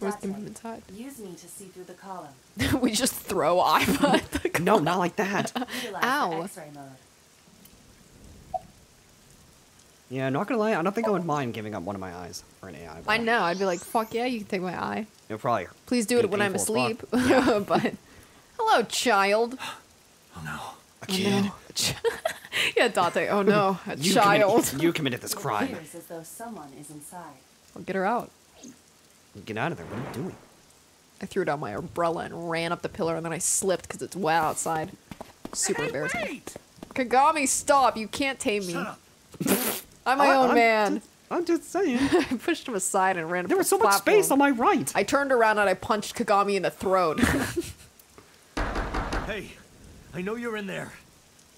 [SPEAKER 2] Where's
[SPEAKER 4] Date,
[SPEAKER 2] the inside?
[SPEAKER 4] Use me to see through the column.
[SPEAKER 2] we just throw Aiba
[SPEAKER 1] No, not like that.
[SPEAKER 4] Utilize
[SPEAKER 2] Ow.
[SPEAKER 4] the X-ray mode.
[SPEAKER 1] Yeah, not gonna lie, I don't think I would mind giving up one of my eyes for an AI. ball.
[SPEAKER 2] I know. I'd be like, fuck yeah, you can take my eye.
[SPEAKER 1] It'll probably.
[SPEAKER 2] Please do it when I'm asleep.
[SPEAKER 1] fuck.
[SPEAKER 2] but hello, child.
[SPEAKER 8] Oh no.
[SPEAKER 1] A oh, kid.
[SPEAKER 2] yeah, Date. Oh no, a
[SPEAKER 1] You
[SPEAKER 2] child.
[SPEAKER 1] Committed, you committed this crime.
[SPEAKER 4] appears as though someone is inside.
[SPEAKER 2] I'll get her out.
[SPEAKER 1] Get out of there. What are you doing?
[SPEAKER 2] I threw down my umbrella and ran up the pillar, and then I slipped because it's wet outside. Super
[SPEAKER 3] hey,
[SPEAKER 2] embarrassing.
[SPEAKER 3] wait!
[SPEAKER 2] Kagami, stop! You can't tame me.
[SPEAKER 8] Shut up.
[SPEAKER 2] I'm my
[SPEAKER 1] I-
[SPEAKER 2] own
[SPEAKER 1] I'm
[SPEAKER 2] man.
[SPEAKER 1] just- I'm just saying.
[SPEAKER 2] I pushed him aside and ran
[SPEAKER 1] there was so much space on my right.
[SPEAKER 2] I turned around and I punched Kagami in the throat.
[SPEAKER 8] Hey, I know you're in there.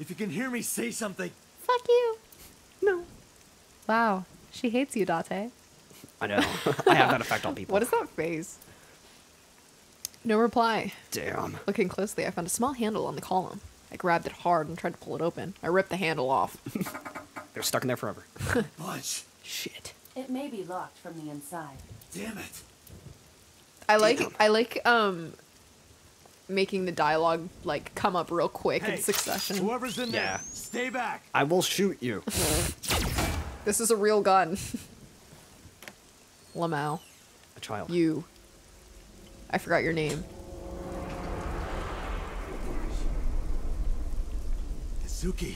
[SPEAKER 8] If you can hear me, say something.
[SPEAKER 5] Fuck you.
[SPEAKER 1] No.
[SPEAKER 5] Wow. She hates you, Date.
[SPEAKER 1] I know. I have that effect on people.
[SPEAKER 2] what is that face? No reply.
[SPEAKER 1] Damn.
[SPEAKER 2] Looking closely, I found a small handle on the column. I grabbed it hard and tried to pull it open. I ripped the handle off.
[SPEAKER 1] They're stuck in there forever.
[SPEAKER 8] Budge.
[SPEAKER 2] Shit.
[SPEAKER 4] It may be locked from the inside.
[SPEAKER 8] Damn it.
[SPEAKER 2] I like
[SPEAKER 1] Damn.
[SPEAKER 2] I like um making the dialogue like come up real quick in succession.
[SPEAKER 6] Whoever's in
[SPEAKER 1] Yeah.
[SPEAKER 6] there, stay back.
[SPEAKER 1] I will shoot you.
[SPEAKER 2] This is a real gun. Lamau,
[SPEAKER 1] A child.
[SPEAKER 2] you. I forgot your name.
[SPEAKER 6] Kazuki.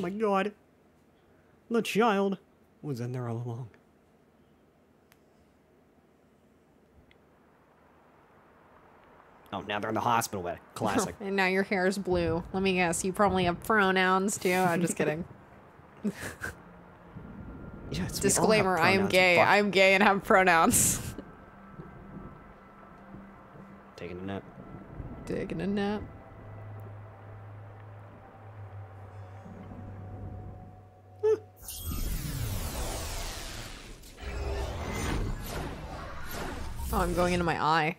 [SPEAKER 1] My god. The child was in there all along. Oh, now they're in the hospital bed. Classic.
[SPEAKER 2] And now your hair is blue. Let me guess, you probably have pronouns too. I'm just kidding.
[SPEAKER 1] yes, we
[SPEAKER 2] Disclaimer: I am gay.
[SPEAKER 1] fuck.
[SPEAKER 2] I'm gay and have pronouns.
[SPEAKER 1] taking a nap.
[SPEAKER 2] Taking a nap. Oh, I'm going into my eye.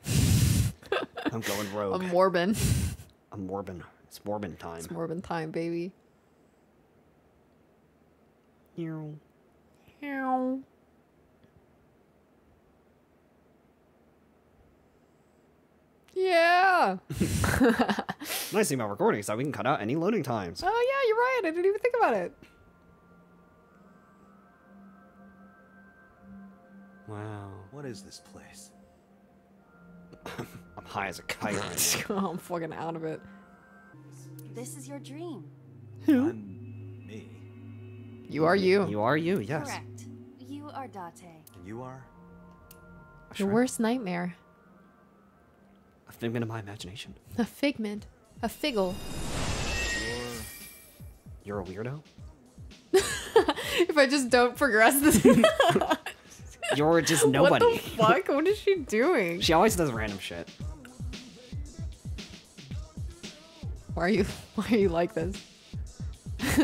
[SPEAKER 1] I'm going rogue.
[SPEAKER 2] I'm Morbin.
[SPEAKER 1] I'm Morbin. It's Morbin time.
[SPEAKER 2] It's Morbin time, baby.
[SPEAKER 1] Ew.
[SPEAKER 2] Meow. Yeah.
[SPEAKER 1] Nice thing about recording is that we can cut out any loading times.
[SPEAKER 2] Oh yeah, you're right. I didn't even think about it.
[SPEAKER 1] Wow.
[SPEAKER 8] What is this place?
[SPEAKER 1] I'm high as a kite right now.
[SPEAKER 2] Oh, I'm fucking out of it.
[SPEAKER 4] This is your dream.
[SPEAKER 8] I'm me.
[SPEAKER 2] You are you.
[SPEAKER 1] You are you, yes.
[SPEAKER 4] Correct. You are Date.
[SPEAKER 8] And you are?
[SPEAKER 5] Your worst nightmare.
[SPEAKER 1] A figment of my imagination.
[SPEAKER 5] A figment. A figgle.
[SPEAKER 1] You're a weirdo?
[SPEAKER 2] if I just don't progress this.
[SPEAKER 1] You're just nobody.
[SPEAKER 2] What the fuck? What is she doing?
[SPEAKER 1] She always does random shit.
[SPEAKER 2] Why are you? Why are you like this?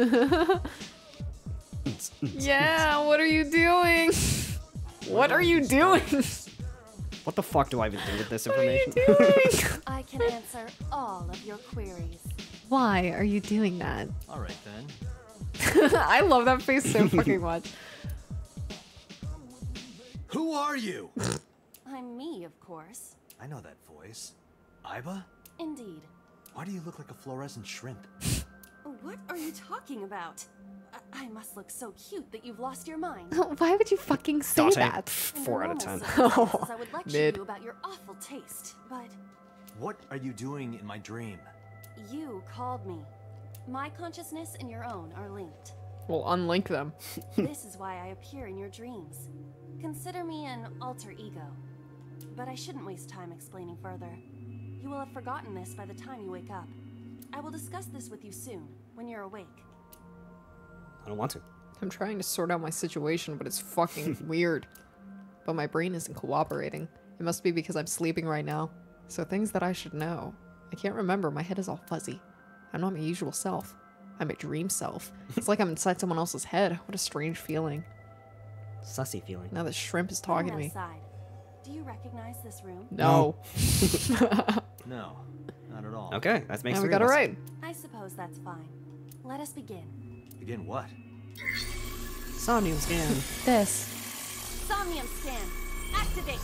[SPEAKER 2] yeah. What are you doing? What are you doing?
[SPEAKER 1] What the fuck do I even do with this
[SPEAKER 2] What are you
[SPEAKER 1] information?
[SPEAKER 2] doing?
[SPEAKER 4] I can answer all of your queries.
[SPEAKER 5] Why are you doing that?
[SPEAKER 8] All right then.
[SPEAKER 2] I love that face so fucking much.
[SPEAKER 8] Who are you?
[SPEAKER 4] I'm me, of course.
[SPEAKER 8] I know that voice. Aiba?
[SPEAKER 4] Indeed.
[SPEAKER 8] Why do you look like a fluorescent shrimp?
[SPEAKER 4] What are you talking about? I, I must look so cute that you've lost your mind.
[SPEAKER 5] Why would you fucking say
[SPEAKER 1] Date,
[SPEAKER 5] that?
[SPEAKER 1] pff, four out of
[SPEAKER 4] normal
[SPEAKER 1] ten.
[SPEAKER 4] I would lecture
[SPEAKER 2] Mid.
[SPEAKER 4] you about your awful taste, but
[SPEAKER 8] What are you doing in my dream?
[SPEAKER 4] you called me. My consciousness and your own are linked.
[SPEAKER 2] We'll unlink them.
[SPEAKER 4] this is why I appear in your dreams. Consider me an alter ego. But I shouldn't waste time explaining further. You will have forgotten this by the time you wake up. I will discuss this with you soon, when you're awake.
[SPEAKER 1] I don't want to.
[SPEAKER 2] I'm trying to sort out my situation, but it's fucking weird. But my brain isn't cooperating. It must be because I'm sleeping right now. So things that I should know. I can't remember. My head is all fuzzy. I'm not my usual self. I'm a dream self. It's like I'm inside someone else's head. What a strange feeling.
[SPEAKER 1] Sussy feeling.
[SPEAKER 2] Now the shrimp is
[SPEAKER 4] Putting
[SPEAKER 2] talking to me.
[SPEAKER 4] aside, do you recognize this room?
[SPEAKER 2] No.
[SPEAKER 8] No, not at all.
[SPEAKER 1] Okay, that makes
[SPEAKER 2] Now we
[SPEAKER 1] three
[SPEAKER 2] got it
[SPEAKER 1] of
[SPEAKER 2] right.
[SPEAKER 4] I suppose that's fine. Let us begin.
[SPEAKER 8] Begin what?
[SPEAKER 1] Somnium scan.
[SPEAKER 5] This.
[SPEAKER 4] Somnium scan. Activate.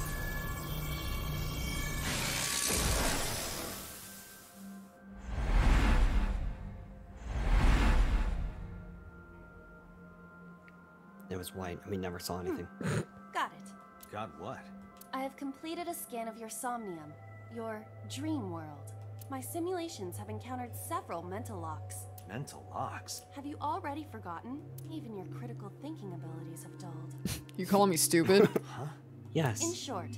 [SPEAKER 1] Was white, and we never saw hmm. anything.
[SPEAKER 4] Got it.
[SPEAKER 8] Got what?
[SPEAKER 4] I have completed a scan of your somnium, your dream world. My simulations have encountered several mental locks.
[SPEAKER 8] Mental locks.
[SPEAKER 4] Have you already forgotten? Even your critical thinking abilities have dulled.
[SPEAKER 2] You calling me stupid?
[SPEAKER 4] In
[SPEAKER 1] Yes.
[SPEAKER 4] In short,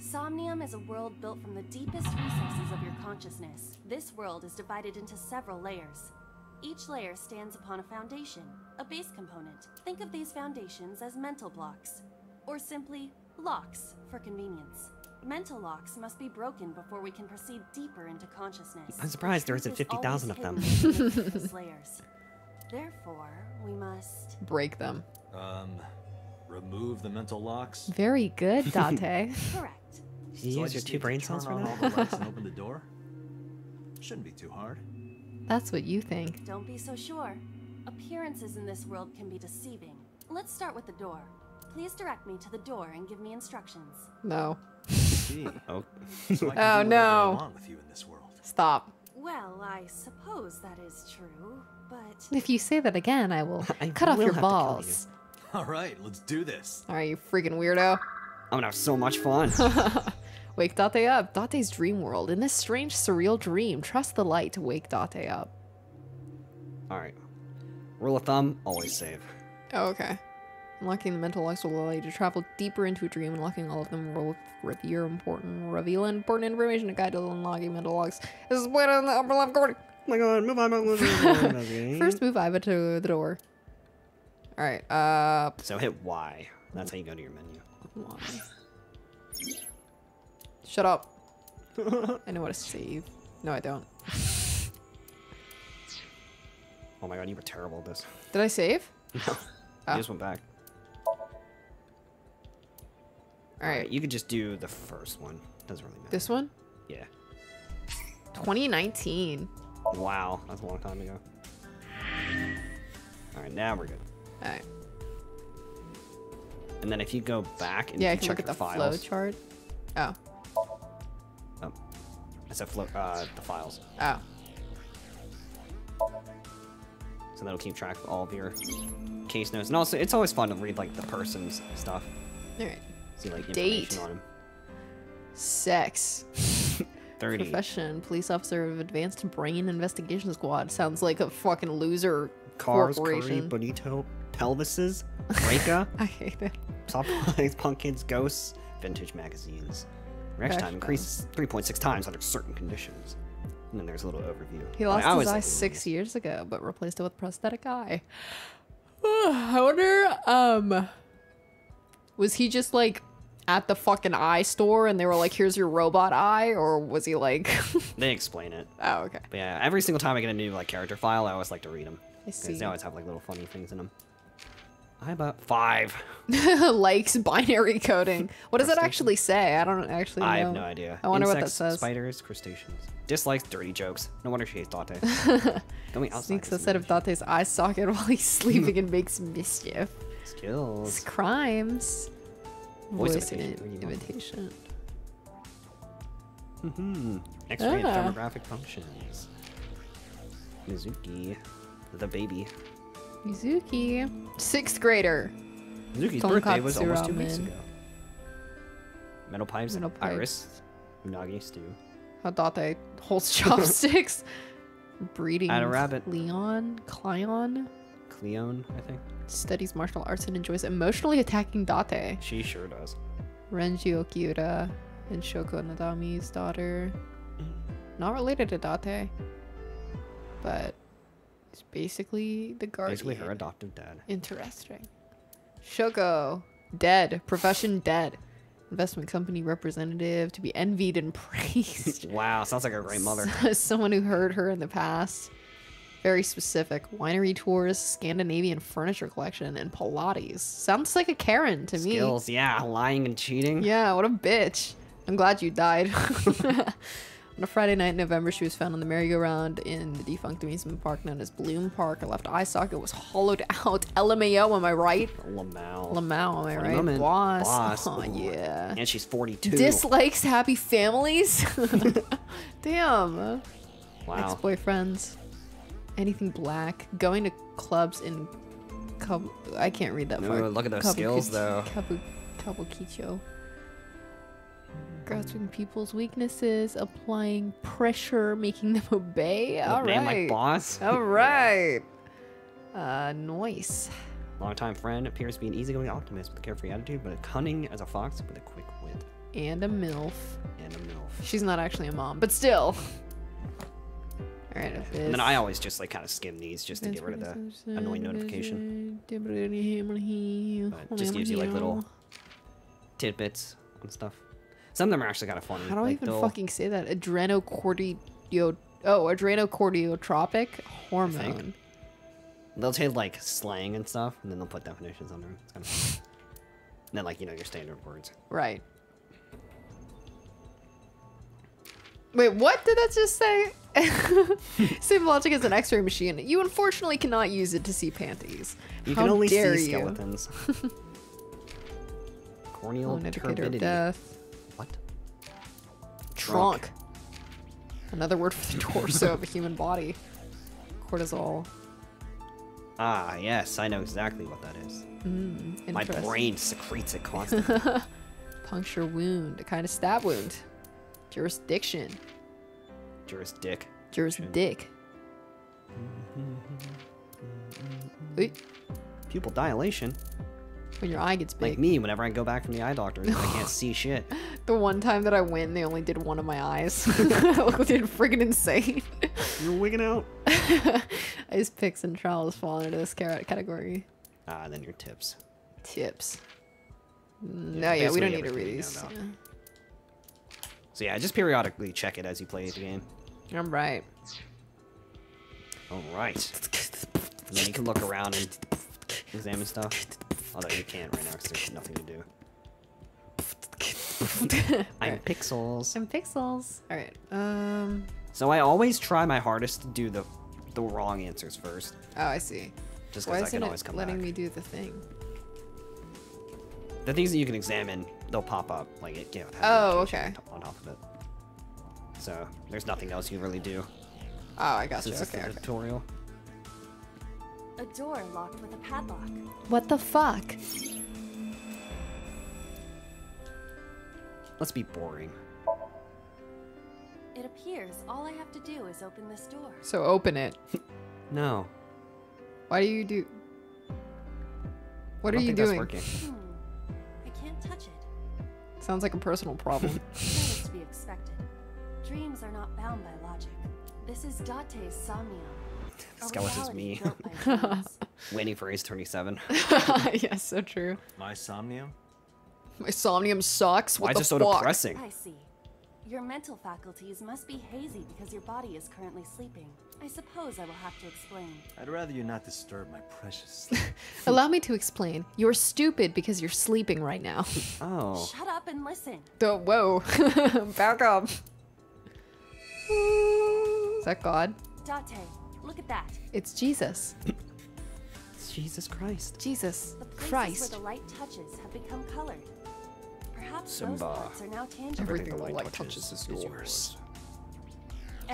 [SPEAKER 4] Somnium is a world built from the deepest resources of your consciousness. This world is divided into several layers. Each layer stands upon a foundation, a base component. Think of these foundations as mental blocks, or simply locks for convenience. Mental locks must be broken before we can proceed deeper into consciousness.
[SPEAKER 1] I'm surprised there
[SPEAKER 4] The
[SPEAKER 1] isn't
[SPEAKER 4] truth is
[SPEAKER 1] 50,000 of them.
[SPEAKER 4] hidden within the deepest layers. Therefore, we must
[SPEAKER 2] Break them.
[SPEAKER 8] Um, remove the mental locks?
[SPEAKER 5] Very good, Date.
[SPEAKER 4] correct.
[SPEAKER 1] Did you
[SPEAKER 8] So
[SPEAKER 1] use your two brain cells for
[SPEAKER 8] on
[SPEAKER 1] that?
[SPEAKER 8] all the lights and open the door? Shouldn't be too hard.
[SPEAKER 5] That's what you think.
[SPEAKER 4] Don't be so sure. Appearances in this world can be deceiving. Let's start with the door. Please direct me to the door and give me instructions.
[SPEAKER 2] No.
[SPEAKER 8] See.
[SPEAKER 1] Oh,
[SPEAKER 8] So I can
[SPEAKER 2] Oh,
[SPEAKER 8] do
[SPEAKER 2] no.
[SPEAKER 8] with you in this world.
[SPEAKER 2] Stop.
[SPEAKER 4] Well, I suppose that is true, but
[SPEAKER 5] If you say that again, I will
[SPEAKER 1] I
[SPEAKER 5] cut off your
[SPEAKER 1] have to kill
[SPEAKER 5] balls.
[SPEAKER 8] All right, let's do this.
[SPEAKER 2] Alright, you freaking weirdo.
[SPEAKER 1] I'm gonna have so much fun.
[SPEAKER 2] Wake Date up. Date's dream world. In this strange, surreal dream, trust the light to wake Date up.
[SPEAKER 1] All right. Rule of thumb: always save.
[SPEAKER 2] Oh, okay. Unlocking the mental logs will allow you to travel deeper into a dream. Unlocking all of them will reveal important, reveal important information to guide to unlocking mental logs. This is what in the upper left corner.
[SPEAKER 1] Oh my god, move on, move on. First.
[SPEAKER 2] First, move Aiba to the door. All right. Uh,
[SPEAKER 1] So hit Y. That's how you go to your menu.
[SPEAKER 2] on. Shut up. I know how to save. No, I don't.
[SPEAKER 1] Oh my god, you were terrible at this.
[SPEAKER 2] Did I save?
[SPEAKER 1] You
[SPEAKER 2] Ah.
[SPEAKER 1] just went back.
[SPEAKER 2] All right.
[SPEAKER 1] You could just do the first one. Doesn't really matter.
[SPEAKER 2] This one?
[SPEAKER 1] Yeah.
[SPEAKER 2] 2019.
[SPEAKER 1] Wow, that's a long time ago. All right, now we're good.
[SPEAKER 2] All right.
[SPEAKER 1] And then if you go back and
[SPEAKER 2] Yeah,
[SPEAKER 1] you check
[SPEAKER 2] look at the
[SPEAKER 1] files,
[SPEAKER 2] flow chart. Oh.
[SPEAKER 1] Oh, I said flow. Uh, the files.
[SPEAKER 2] Oh.
[SPEAKER 1] So that'll keep track of all of your case notes, and also it's always fun to read like the person's stuff.
[SPEAKER 2] All right.
[SPEAKER 1] See like
[SPEAKER 2] Date.
[SPEAKER 1] information on him.
[SPEAKER 2] Sex.
[SPEAKER 1] Thirty.
[SPEAKER 2] Profession. Police officer of Advanced Brain Investigation Squad. Sounds like a fucking loser
[SPEAKER 1] Cars, curry,
[SPEAKER 2] corporation.
[SPEAKER 1] bonito, pelvises, Reka,
[SPEAKER 2] I hate it.
[SPEAKER 1] soft pumpkins, ghosts, vintage magazines. Reaction time increases 3.6 times under certain conditions. And then there's a little overview.
[SPEAKER 2] He lost
[SPEAKER 1] I
[SPEAKER 2] his eye
[SPEAKER 1] like
[SPEAKER 2] six years ago, but replaced it with prosthetic eye. I wonder, um, was he just like at the fucking eye store and they were like, here's your robot eye? Or was he like,
[SPEAKER 1] They explain it.
[SPEAKER 2] oh, okay.
[SPEAKER 1] But yeah, every single time I get a new like character file, I always like to read them.
[SPEAKER 2] I see.
[SPEAKER 1] Because they always have like little funny things in them. I about five.
[SPEAKER 2] Likes binary coding. What does that actually say? I don't actually know.
[SPEAKER 1] I have no idea.
[SPEAKER 2] I wonder what that says.
[SPEAKER 1] Spiders, crustaceans. Dislikes dirty jokes. No wonder she hates Date. Going outside.
[SPEAKER 2] Sneaks
[SPEAKER 1] this
[SPEAKER 2] outside of. Date's eye socket while he's sleeping and makes mischief. It's
[SPEAKER 1] Skills.
[SPEAKER 2] crimes.
[SPEAKER 1] Voice
[SPEAKER 2] Voice
[SPEAKER 1] imitation,
[SPEAKER 2] im-
[SPEAKER 1] really well.
[SPEAKER 2] imitation.
[SPEAKER 1] Hmm. X-ray
[SPEAKER 2] Ah.
[SPEAKER 1] and thermographic functions. Mizuki, the baby.
[SPEAKER 2] Mizuki. Sixth grader.
[SPEAKER 1] Mizuki's birthday was
[SPEAKER 2] Tonkatsu
[SPEAKER 1] almost two weeks ago. Metal pipes,
[SPEAKER 2] Metal pipes.
[SPEAKER 1] iris, unagi stew.
[SPEAKER 2] How Date holds chopsticks. Breeding
[SPEAKER 1] Add a rabbit.
[SPEAKER 2] Leon. Cleon.
[SPEAKER 1] Cleon, I think.
[SPEAKER 2] Studies martial arts and enjoys emotionally attacking Date.
[SPEAKER 1] She sure does.
[SPEAKER 2] Renju Okiura and Shoko Nadami's daughter. Not related to Date, but it's basically the guardian.
[SPEAKER 1] Basically her adoptive dad.
[SPEAKER 2] Interesting. Shoko, dead. Profession dead. Investment company representative to be envied and praised.
[SPEAKER 1] Wow, sounds like a great mother.
[SPEAKER 2] Someone who heard her in the past. Very specific. Winery tours, Scandinavian furniture collection, and Pilates. Sounds like a Karen to me.
[SPEAKER 1] Skills, yeah, lying and cheating.
[SPEAKER 2] Yeah, what a bitch. I'm glad you died. On a Friday night in November, she was found on the merry-go-round in the defunct amusement park known as Bloom Park. Her left eye socket was hollowed out. LMAO, am I right?
[SPEAKER 1] Lamau.
[SPEAKER 2] Lamau, am I right?
[SPEAKER 1] woman.
[SPEAKER 2] Boss.
[SPEAKER 1] Boss.
[SPEAKER 2] Oh, yeah.
[SPEAKER 1] And she's 42.
[SPEAKER 2] Dislikes happy families? Damn.
[SPEAKER 1] wow.
[SPEAKER 2] Ex-boyfriends. Anything black. Going to clubs in... Kab- I can't read that far.
[SPEAKER 1] Look at those
[SPEAKER 2] Kabuki-
[SPEAKER 1] skills, though.
[SPEAKER 2] Kabu- Kabukicho. Grasping people's weaknesses, applying pressure, making them obey. All
[SPEAKER 1] right, like boss.
[SPEAKER 2] All right. Uh, nice.
[SPEAKER 1] Longtime friend appears to be an easygoing optimist with a carefree attitude, but a cunning as a fox with a quick wit
[SPEAKER 2] And a MILF.
[SPEAKER 1] and a milf.
[SPEAKER 2] She's not actually a mom, but still. All right.
[SPEAKER 1] And then I always just like kind of skim these just to get rid of the annoying notification. But it just gives you like little tidbits and stuff. Some of them are actually kind of funny.
[SPEAKER 2] How do I even
[SPEAKER 1] they'll-
[SPEAKER 2] fucking say that? Adrenocortio. Oh, adrenocorticotropic hormone.
[SPEAKER 1] They'll take like slang and stuff, and then they'll put definitions under it. It's kind of. And then like you know your standard words.
[SPEAKER 2] Right. Wait, what did that just say? Same logic as an X-ray machine. You unfortunately cannot use it to see panties.
[SPEAKER 1] You
[SPEAKER 2] How
[SPEAKER 1] can only see
[SPEAKER 2] you.
[SPEAKER 1] skeletons. Corneal
[SPEAKER 2] indicator of death.
[SPEAKER 1] What?
[SPEAKER 2] Trunk. Another word for the torso of a human body. Cortisol.
[SPEAKER 1] Ah, yes, I know exactly what that is. My brain secretes it constantly.
[SPEAKER 2] Puncture wound. A kind of stab wound. Jurisdiction.
[SPEAKER 1] Jurisdic.
[SPEAKER 2] Jurisdic. Wait,
[SPEAKER 1] Pupil dilation.
[SPEAKER 2] When your eye gets big.
[SPEAKER 1] Like me, whenever I go back from the eye doctor, I can't see shit.
[SPEAKER 2] The one time that I went, they only did one of my eyes. I looked friggin' insane.
[SPEAKER 1] You're wigging out.
[SPEAKER 2] Ice picks and trowels fall into this carrot category.
[SPEAKER 1] Ah, and then your tips.
[SPEAKER 2] Tips. No, yeah, we don't need to
[SPEAKER 1] everything
[SPEAKER 2] read these.
[SPEAKER 1] know about. So yeah, just periodically check it as you play the game.
[SPEAKER 2] Yeah. I'm right.
[SPEAKER 1] All right. And then you can look around and examine stuff. Although you can't right now because there's nothing to do. I'm pixels.
[SPEAKER 5] And pixels.
[SPEAKER 2] All right. Um.
[SPEAKER 1] So I always try my hardest to do the the wrong answers first,
[SPEAKER 2] Oh, I see.
[SPEAKER 1] just
[SPEAKER 2] Why
[SPEAKER 1] because I
[SPEAKER 2] isn't
[SPEAKER 1] can
[SPEAKER 2] it
[SPEAKER 1] always come
[SPEAKER 2] letting
[SPEAKER 1] back.
[SPEAKER 2] me do the thing?
[SPEAKER 1] The things that you can examine, they'll pop up like it. You know,
[SPEAKER 2] Oh, okay.
[SPEAKER 1] On top of it. So there's nothing else you really do.
[SPEAKER 2] Oh, I got you.
[SPEAKER 1] This is
[SPEAKER 2] Okay,
[SPEAKER 1] the
[SPEAKER 2] okay.
[SPEAKER 1] tutorial.
[SPEAKER 4] A door locked with a padlock.
[SPEAKER 5] What the fuck?
[SPEAKER 1] Let's be boring.
[SPEAKER 4] It appears all I have to do is open this door.
[SPEAKER 2] So open it.
[SPEAKER 1] No.
[SPEAKER 2] Why do you do? What are
[SPEAKER 1] don't
[SPEAKER 2] you
[SPEAKER 1] think
[SPEAKER 2] doing?
[SPEAKER 1] That's working.
[SPEAKER 4] Hmm. I can't touch it.
[SPEAKER 2] Sounds like a personal problem.
[SPEAKER 4] That is to be expected. Dreams are not bound by logic. This is Date's somnium. A
[SPEAKER 1] Skeleton's
[SPEAKER 4] reality
[SPEAKER 1] me.
[SPEAKER 4] built.
[SPEAKER 1] Waiting for Ace 27.
[SPEAKER 2] yes, so true.
[SPEAKER 8] My somnium?
[SPEAKER 2] My somnium sucks. What
[SPEAKER 1] Why
[SPEAKER 2] the
[SPEAKER 1] is it so
[SPEAKER 2] fuck?
[SPEAKER 1] depressing?
[SPEAKER 4] I see. Your mental faculties must be hazy because your body is currently sleeping. I suppose I will have to explain.
[SPEAKER 8] I'd rather you not disturb my precious sleep.
[SPEAKER 2] Allow me to explain. You're stupid because you're sleeping right now.
[SPEAKER 1] Oh.
[SPEAKER 4] Shut up and listen.
[SPEAKER 2] The whoa, back up. Is that God?
[SPEAKER 4] Date, look at that.
[SPEAKER 2] It's Jesus.
[SPEAKER 1] Jesus Christ.
[SPEAKER 2] Jesus
[SPEAKER 4] The
[SPEAKER 2] Christ.
[SPEAKER 4] where the light touches have become colored. Perhaps
[SPEAKER 1] Simba.
[SPEAKER 4] those parts are now tangible.
[SPEAKER 2] Everything
[SPEAKER 1] the
[SPEAKER 2] the
[SPEAKER 1] light
[SPEAKER 2] light
[SPEAKER 1] touches
[SPEAKER 2] touches is
[SPEAKER 1] is
[SPEAKER 2] yours.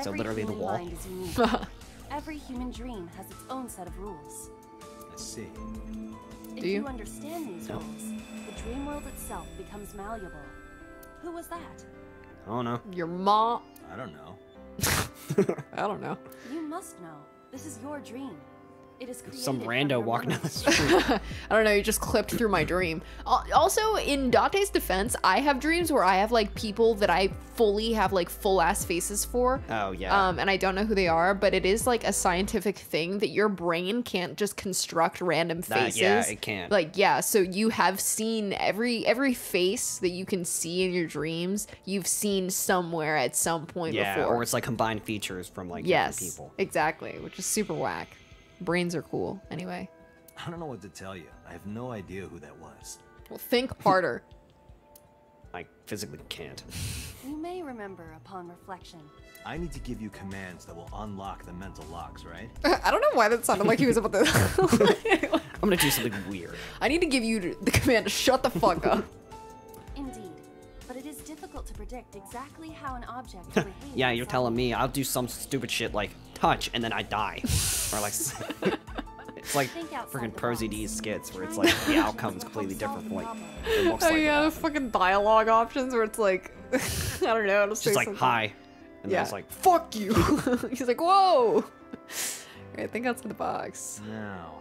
[SPEAKER 1] So literally the
[SPEAKER 4] human
[SPEAKER 1] wall.
[SPEAKER 4] mind is unique. Every human dream has its own set of rules.
[SPEAKER 8] I see.
[SPEAKER 4] If
[SPEAKER 2] Do you?
[SPEAKER 4] understand these
[SPEAKER 1] No.
[SPEAKER 4] rules, the dream world itself becomes malleable. Who was that?
[SPEAKER 1] I don't know.
[SPEAKER 2] Your mom.
[SPEAKER 8] I don't know.
[SPEAKER 2] I don't know.
[SPEAKER 4] You must know. This is your dream. It is
[SPEAKER 1] Some rando walking down the street.
[SPEAKER 2] I don't know. You just clipped through my dream. Also, in Date's defense, I have dreams where I have like people that I fully have like full ass faces for.
[SPEAKER 1] Oh, yeah.
[SPEAKER 2] Um, and I don't know who they are, but it is like a scientific thing that your brain can't just construct random
[SPEAKER 1] That-
[SPEAKER 2] faces.
[SPEAKER 1] yeah, it can't.
[SPEAKER 2] Like, yeah, so you have seen every every face that you can see in your dreams. You've seen somewhere at some point
[SPEAKER 1] yeah,
[SPEAKER 2] before.
[SPEAKER 1] or it's like combined features from like
[SPEAKER 2] yes,
[SPEAKER 1] different people.
[SPEAKER 2] exactly, which is super whack. Brains are cool. Anyway,
[SPEAKER 8] I don't know what to tell you. I have no idea who that was.
[SPEAKER 2] well, think harder.
[SPEAKER 1] I physically can't.
[SPEAKER 4] You may remember upon reflection.
[SPEAKER 8] I need to give you commands that will unlock the mental locks, right?
[SPEAKER 2] I don't know why that sounded like he was about to.
[SPEAKER 1] I'm gonna do something weird.
[SPEAKER 2] I need to give you the command to shut the fuck up.
[SPEAKER 4] Difficult to predict exactly how an object will behave.
[SPEAKER 1] Yeah, you're telling me I'll do some stupid shit like touch and then I die. or like it's like
[SPEAKER 4] Think outside
[SPEAKER 1] freaking
[SPEAKER 4] the
[SPEAKER 1] Prosy
[SPEAKER 4] box.
[SPEAKER 1] D's skits where it's like the
[SPEAKER 4] outcome
[SPEAKER 1] is completely different
[SPEAKER 4] the
[SPEAKER 1] from like it looks
[SPEAKER 2] oh
[SPEAKER 1] like.
[SPEAKER 2] yeah,
[SPEAKER 1] uh,
[SPEAKER 2] the fucking dialogue options where it's like, I don't know, it'll say
[SPEAKER 1] Just like
[SPEAKER 2] something.
[SPEAKER 1] hi, and
[SPEAKER 2] Yeah.
[SPEAKER 1] then it's like
[SPEAKER 2] fuck you. He's like, whoa. I think outside the box.
[SPEAKER 8] Now,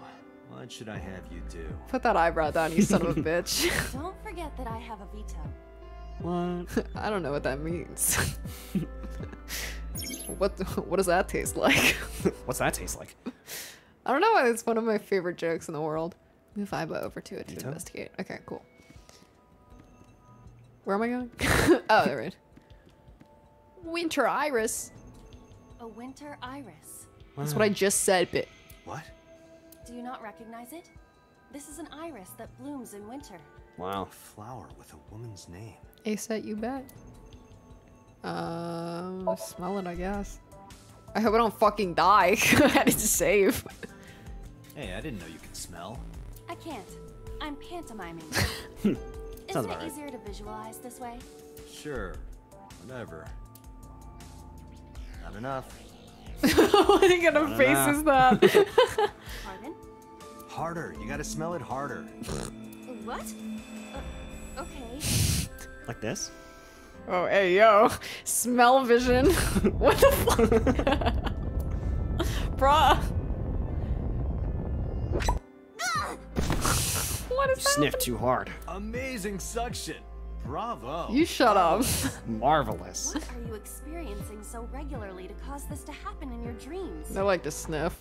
[SPEAKER 8] what should I have you do?
[SPEAKER 2] Put that eyebrow down, you son of a bitch.
[SPEAKER 4] Don't forget that I have a veto.
[SPEAKER 1] What?
[SPEAKER 2] I don't know what that means. what what does that taste like?
[SPEAKER 1] What's that taste like?
[SPEAKER 2] I don't know why it's one of my favorite jokes in the world. Move Aiba over to it to
[SPEAKER 1] Veto?
[SPEAKER 2] investigate. Okay, cool. Where am I going? oh, there right. Winter Iris.
[SPEAKER 4] A winter iris.
[SPEAKER 2] That's what I just said, but
[SPEAKER 8] What?
[SPEAKER 4] Do you not recognize it? This is an iris that blooms in winter.
[SPEAKER 1] Wow.
[SPEAKER 8] A flower with a woman's name.
[SPEAKER 2] Aset, you bet. Um, smell it, I guess. I hope I don't fucking die. I had to save.
[SPEAKER 8] Hey, I didn't know you could smell.
[SPEAKER 4] I can't. I'm pantomiming.
[SPEAKER 1] Sounds
[SPEAKER 4] Isn't
[SPEAKER 1] about
[SPEAKER 4] it
[SPEAKER 1] right.
[SPEAKER 4] easier to visualize this way?
[SPEAKER 8] Sure. Whatever. Not enough.
[SPEAKER 2] what kind of face
[SPEAKER 1] know.
[SPEAKER 2] is that?
[SPEAKER 4] Pardon?
[SPEAKER 8] Harder. You gotta smell it harder.
[SPEAKER 4] What? Uh, okay.
[SPEAKER 1] Like this?
[SPEAKER 2] oh, hey, yo. Smell vision. what the fuck? Bruh. what is
[SPEAKER 1] You
[SPEAKER 2] that?
[SPEAKER 1] sniffed too hard.
[SPEAKER 8] Amazing suction. Bravo.
[SPEAKER 2] You shut up.
[SPEAKER 1] Marvelous.
[SPEAKER 4] What are you experiencing so regularly to cause this to happen in your dreams?
[SPEAKER 2] I like to sniff.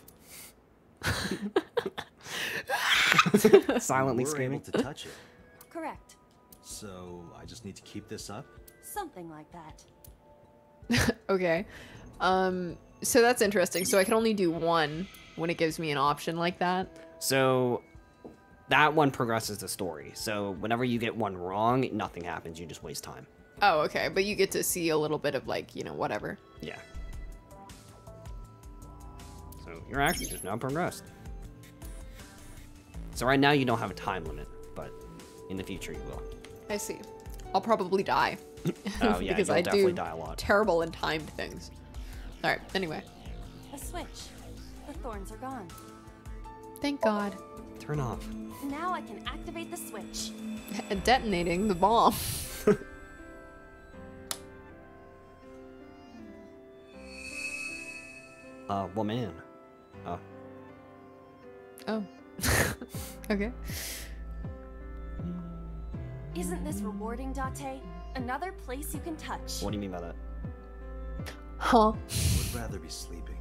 [SPEAKER 1] Silently
[SPEAKER 8] We're
[SPEAKER 1] screaming.
[SPEAKER 8] to touch it.
[SPEAKER 4] Correct.
[SPEAKER 8] So I just need to keep this up.
[SPEAKER 4] Something like that.
[SPEAKER 2] Okay. Um, so that's interesting. So I can only do one when it gives me an option like that.
[SPEAKER 1] So that one progresses the story. So whenever you get one wrong, nothing happens. You just waste time.
[SPEAKER 2] Oh, okay. But you get to see a little bit of like, you know, whatever.
[SPEAKER 1] Yeah. So you're actually just now progressed. So right now you don't have a time limit, but in the future you will.
[SPEAKER 2] I see. I'll probably die.
[SPEAKER 1] Oh yeah,
[SPEAKER 2] because
[SPEAKER 1] you'll
[SPEAKER 2] I
[SPEAKER 1] definitely
[SPEAKER 2] do
[SPEAKER 1] die a lot.
[SPEAKER 2] terrible and timed things. All right. Anyway,
[SPEAKER 4] A switch. The thorns are gone.
[SPEAKER 5] Thank God.
[SPEAKER 1] Turn off.
[SPEAKER 4] Now I can activate the switch.
[SPEAKER 2] detonating the bomb.
[SPEAKER 1] Uh, woman. Oh,
[SPEAKER 2] Oh. okay.
[SPEAKER 4] Isn't this rewarding, Date? Another place you can touch.
[SPEAKER 1] what do you mean by that?
[SPEAKER 2] Huh?
[SPEAKER 8] I would rather be sleeping.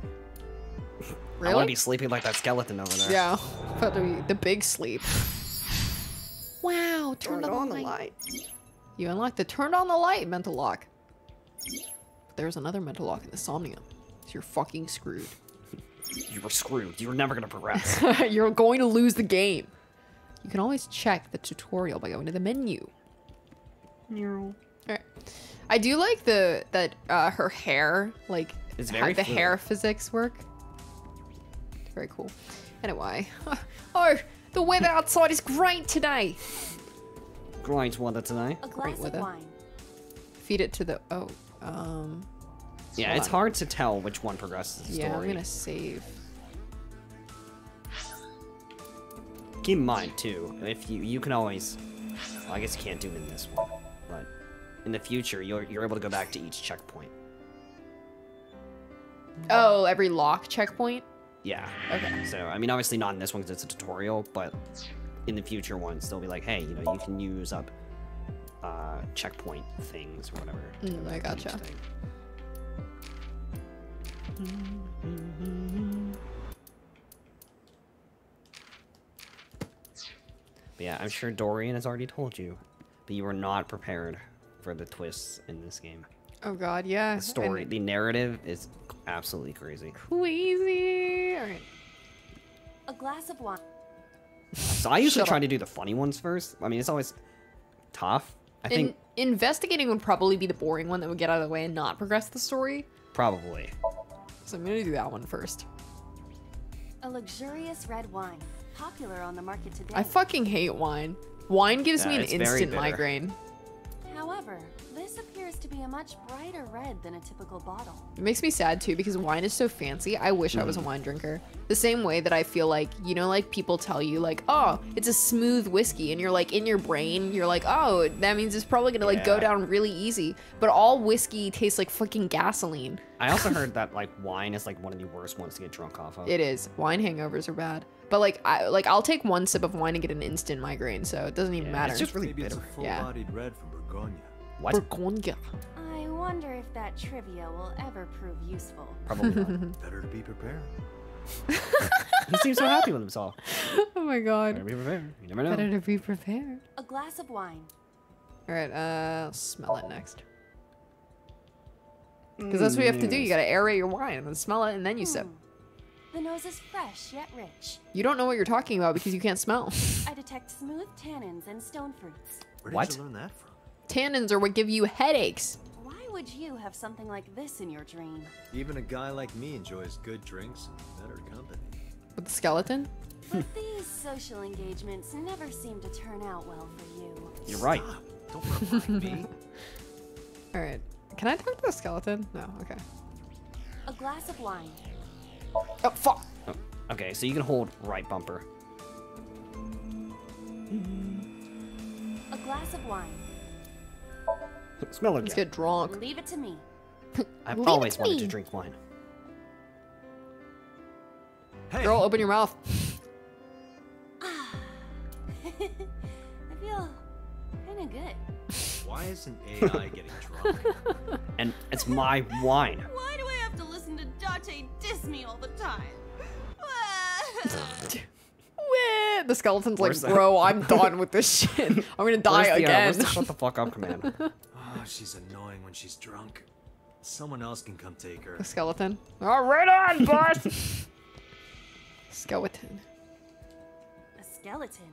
[SPEAKER 8] Really?
[SPEAKER 1] I want to be sleeping like that skeleton over there.
[SPEAKER 2] Yeah. About to be the big sleep.
[SPEAKER 5] Wow, Turn on, the light.
[SPEAKER 2] You unlock the turned on the light mental lock. But there's another mental lock in the Somnia. So you're fucking screwed.
[SPEAKER 1] You were screwed. You were never gonna progress.
[SPEAKER 2] you're going to lose the game. You can always check the tutorial by going to the menu. Alright. I do like the that uh, her hair, like
[SPEAKER 1] It's
[SPEAKER 2] how
[SPEAKER 1] very
[SPEAKER 2] the
[SPEAKER 1] fluid.
[SPEAKER 2] hair physics work. It's very cool. Anyway, oh, the weather outside is great today.
[SPEAKER 1] Great weather today. tonight.
[SPEAKER 4] A glass of
[SPEAKER 2] weather.
[SPEAKER 4] wine.
[SPEAKER 2] Feed it to the oh, um,
[SPEAKER 1] Yeah, it's
[SPEAKER 2] on.
[SPEAKER 1] hard to tell which one progresses the
[SPEAKER 2] yeah. I'm gonna save.
[SPEAKER 1] Keep in mind too, if you you can always, well, I guess you can't do it in this one, but in the future you're you're able to go back to each checkpoint.
[SPEAKER 2] Oh, every lock checkpoint.
[SPEAKER 1] Yeah.
[SPEAKER 2] Okay.
[SPEAKER 1] So I mean, obviously not in this one because it's a tutorial, but in the future ones they'll be like, hey, you know, you can use up uh, checkpoint things or whatever.
[SPEAKER 2] Mm, I
[SPEAKER 1] back to each
[SPEAKER 2] gotcha.
[SPEAKER 1] Yeah, I'm sure Dorian has already told you, but you were not prepared for the twists in this game.
[SPEAKER 2] Oh God, yeah.
[SPEAKER 1] The story,
[SPEAKER 2] and
[SPEAKER 1] the narrative is absolutely crazy.
[SPEAKER 2] Crazy. All right.
[SPEAKER 4] A glass of wine.
[SPEAKER 1] So I usually
[SPEAKER 2] Shut
[SPEAKER 1] try
[SPEAKER 2] up.
[SPEAKER 1] to do the funny ones first. I mean, it's always tough. I
[SPEAKER 2] In-
[SPEAKER 1] think
[SPEAKER 2] investigating would probably be the boring one that would get out of the way and not progress the story.
[SPEAKER 1] probably.
[SPEAKER 2] So I'm gonna do that one first.
[SPEAKER 4] A luxurious red wine. Popular on the market today.
[SPEAKER 2] I fucking hate wine. Wine gives me an instant migraine.
[SPEAKER 4] However, this appears to be a much brighter red than a typical bottle.
[SPEAKER 2] It makes me sad too because wine is so fancy. I wish I was a
[SPEAKER 1] Mm.
[SPEAKER 2] wine drinker. The same way that I feel like, you know, like people tell you, like, oh, it's a smooth whiskey. And you're like, in your brain, you're like, oh, that means it's probably gonna like go down really easy. But all whiskey tastes like fucking gasoline.
[SPEAKER 1] I also heard that like wine is like one of the worst ones to get drunk off of.
[SPEAKER 2] It is. Wine hangovers are bad. But like, I like I'll take one sip of wine and get an instant migraine, so it doesn't even
[SPEAKER 1] Yeah,
[SPEAKER 2] matter.
[SPEAKER 1] It's just really
[SPEAKER 8] Maybe it's
[SPEAKER 1] bitter.
[SPEAKER 8] a
[SPEAKER 2] Yeah.
[SPEAKER 8] full-bodied red from Burgonia.
[SPEAKER 1] What?
[SPEAKER 2] Burgundia.
[SPEAKER 4] I wonder if that trivia will ever prove useful.
[SPEAKER 1] Probably not.
[SPEAKER 8] Better to be prepared.
[SPEAKER 1] he seems so happy with himself.
[SPEAKER 2] Oh my god.
[SPEAKER 1] Better be prepared. You never know.
[SPEAKER 2] Better to be prepared.
[SPEAKER 4] A glass of wine.
[SPEAKER 2] All right, uh, I'll smell it next. Because that's what you have to do. You gotta aerate your wine and then smell it and then you sip.
[SPEAKER 4] The nose is fresh yet rich.
[SPEAKER 2] You don't know what you're talking about because you can't smell.
[SPEAKER 4] I detect smooth tannins and stone fruits.
[SPEAKER 8] Where did
[SPEAKER 1] What?
[SPEAKER 8] you learn that from?
[SPEAKER 2] Tannins are what give you headaches.
[SPEAKER 4] Why would you have something like this in your dream?
[SPEAKER 8] Even a guy like me enjoys good drinks and better company.
[SPEAKER 2] With the skeleton?
[SPEAKER 4] But these social engagements never seem to turn out well for you.
[SPEAKER 1] You're right.
[SPEAKER 8] Don't remind me.
[SPEAKER 2] Alright. Can I talk to the skeleton? No, okay.
[SPEAKER 4] A glass of wine.
[SPEAKER 2] Oh, fuck!
[SPEAKER 1] Oh, okay, so you can hold right bumper.
[SPEAKER 4] A glass of wine.
[SPEAKER 1] Smell
[SPEAKER 2] it.
[SPEAKER 1] Let's
[SPEAKER 2] get drunk.
[SPEAKER 4] Leave it to me.
[SPEAKER 1] I've
[SPEAKER 5] Leave
[SPEAKER 1] always
[SPEAKER 5] to
[SPEAKER 1] wanted
[SPEAKER 5] me.
[SPEAKER 1] to drink wine.
[SPEAKER 8] Hey,
[SPEAKER 2] Girl, open your mouth. Ah.
[SPEAKER 4] I feel kinda good.
[SPEAKER 8] why isn't AI getting drunk?
[SPEAKER 1] And it's my wine.
[SPEAKER 4] Why do I have to listen to Date diss me all the time?
[SPEAKER 2] Weh. The skeleton's like,
[SPEAKER 1] Where's that?
[SPEAKER 2] bro, I'm done with this shit. I'm gonna die
[SPEAKER 1] Where's the, uh,
[SPEAKER 2] again.
[SPEAKER 1] where's the shut the fuck up command?
[SPEAKER 8] Oh, she's annoying when she's drunk. Someone else can come take her.
[SPEAKER 2] the skeleton. Oh, right on, boss! skeleton.
[SPEAKER 4] A skeleton.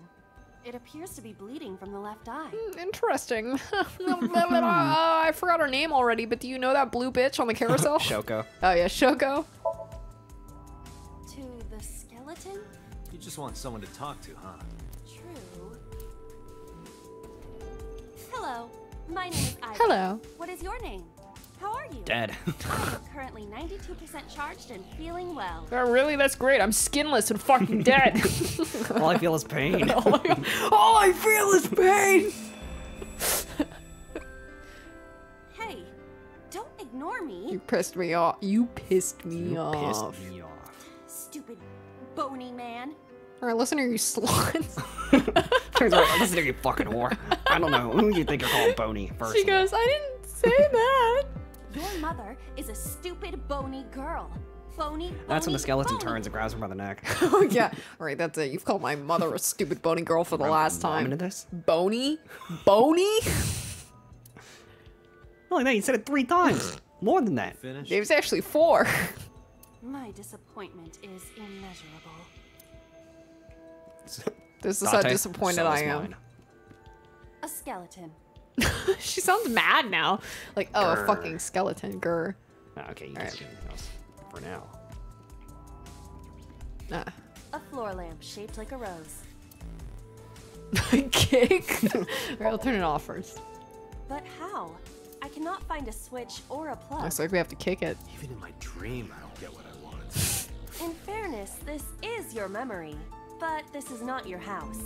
[SPEAKER 4] It appears to be bleeding from the left eye.
[SPEAKER 2] Hmm, Interesting. Uh, I forgot her name already, but do you know that blue bitch on the carousel?
[SPEAKER 1] Shoko.
[SPEAKER 2] Oh yeah, Shoko.
[SPEAKER 4] To the skeleton?
[SPEAKER 8] You just want someone to talk to, huh?
[SPEAKER 4] True. Hello, my name is Aiba.
[SPEAKER 5] Hello.
[SPEAKER 4] What is your name? How are you?
[SPEAKER 1] Dead.
[SPEAKER 4] I am currently 92% charged and feeling well.
[SPEAKER 2] Oh, really? That's great. I'm skinless and fucking dead.
[SPEAKER 1] All I feel is pain.
[SPEAKER 2] All I feel is pain.
[SPEAKER 4] Hey, don't ignore me,
[SPEAKER 2] You pissed me off. You pissed me
[SPEAKER 1] You
[SPEAKER 2] off.
[SPEAKER 1] pissed me off.
[SPEAKER 4] stupid bony man.
[SPEAKER 2] All right, listen here, you sluts.
[SPEAKER 1] Turns out, listen to you fucking whore. I don't know who you think you're called bony first.
[SPEAKER 2] she goes, I didn't say that.
[SPEAKER 4] Your mother is a stupid bony girl. Bony,
[SPEAKER 1] That's when the skeleton
[SPEAKER 4] bony.
[SPEAKER 1] turns and grabs her by the neck.
[SPEAKER 2] oh yeah. All right, that's it. You've called my mother a stupid bony girl for the last time.
[SPEAKER 1] into this.
[SPEAKER 2] Bony? Bony?
[SPEAKER 1] Not like that, you said it three times. More than that.
[SPEAKER 8] Finish?
[SPEAKER 2] It was actually four.
[SPEAKER 4] My disappointment is immeasurable.
[SPEAKER 2] This is how disappointed
[SPEAKER 1] so
[SPEAKER 2] I am.
[SPEAKER 1] mine.
[SPEAKER 4] A skeleton.
[SPEAKER 2] she sounds mad now. Like, oh, a fucking skeleton. Grr.
[SPEAKER 1] Oh, okay, you can
[SPEAKER 2] Alright.
[SPEAKER 1] do anything else for now.
[SPEAKER 2] Ah.
[SPEAKER 4] A floor lamp shaped like a rose.
[SPEAKER 2] Kick. All right, I'll turn it off first.
[SPEAKER 4] But how? I cannot find a switch or a plug.
[SPEAKER 2] Looks like we have to kick it.
[SPEAKER 8] Even in my dream, I don't get what I want.
[SPEAKER 4] In fairness, this is your memory, but this is not your house.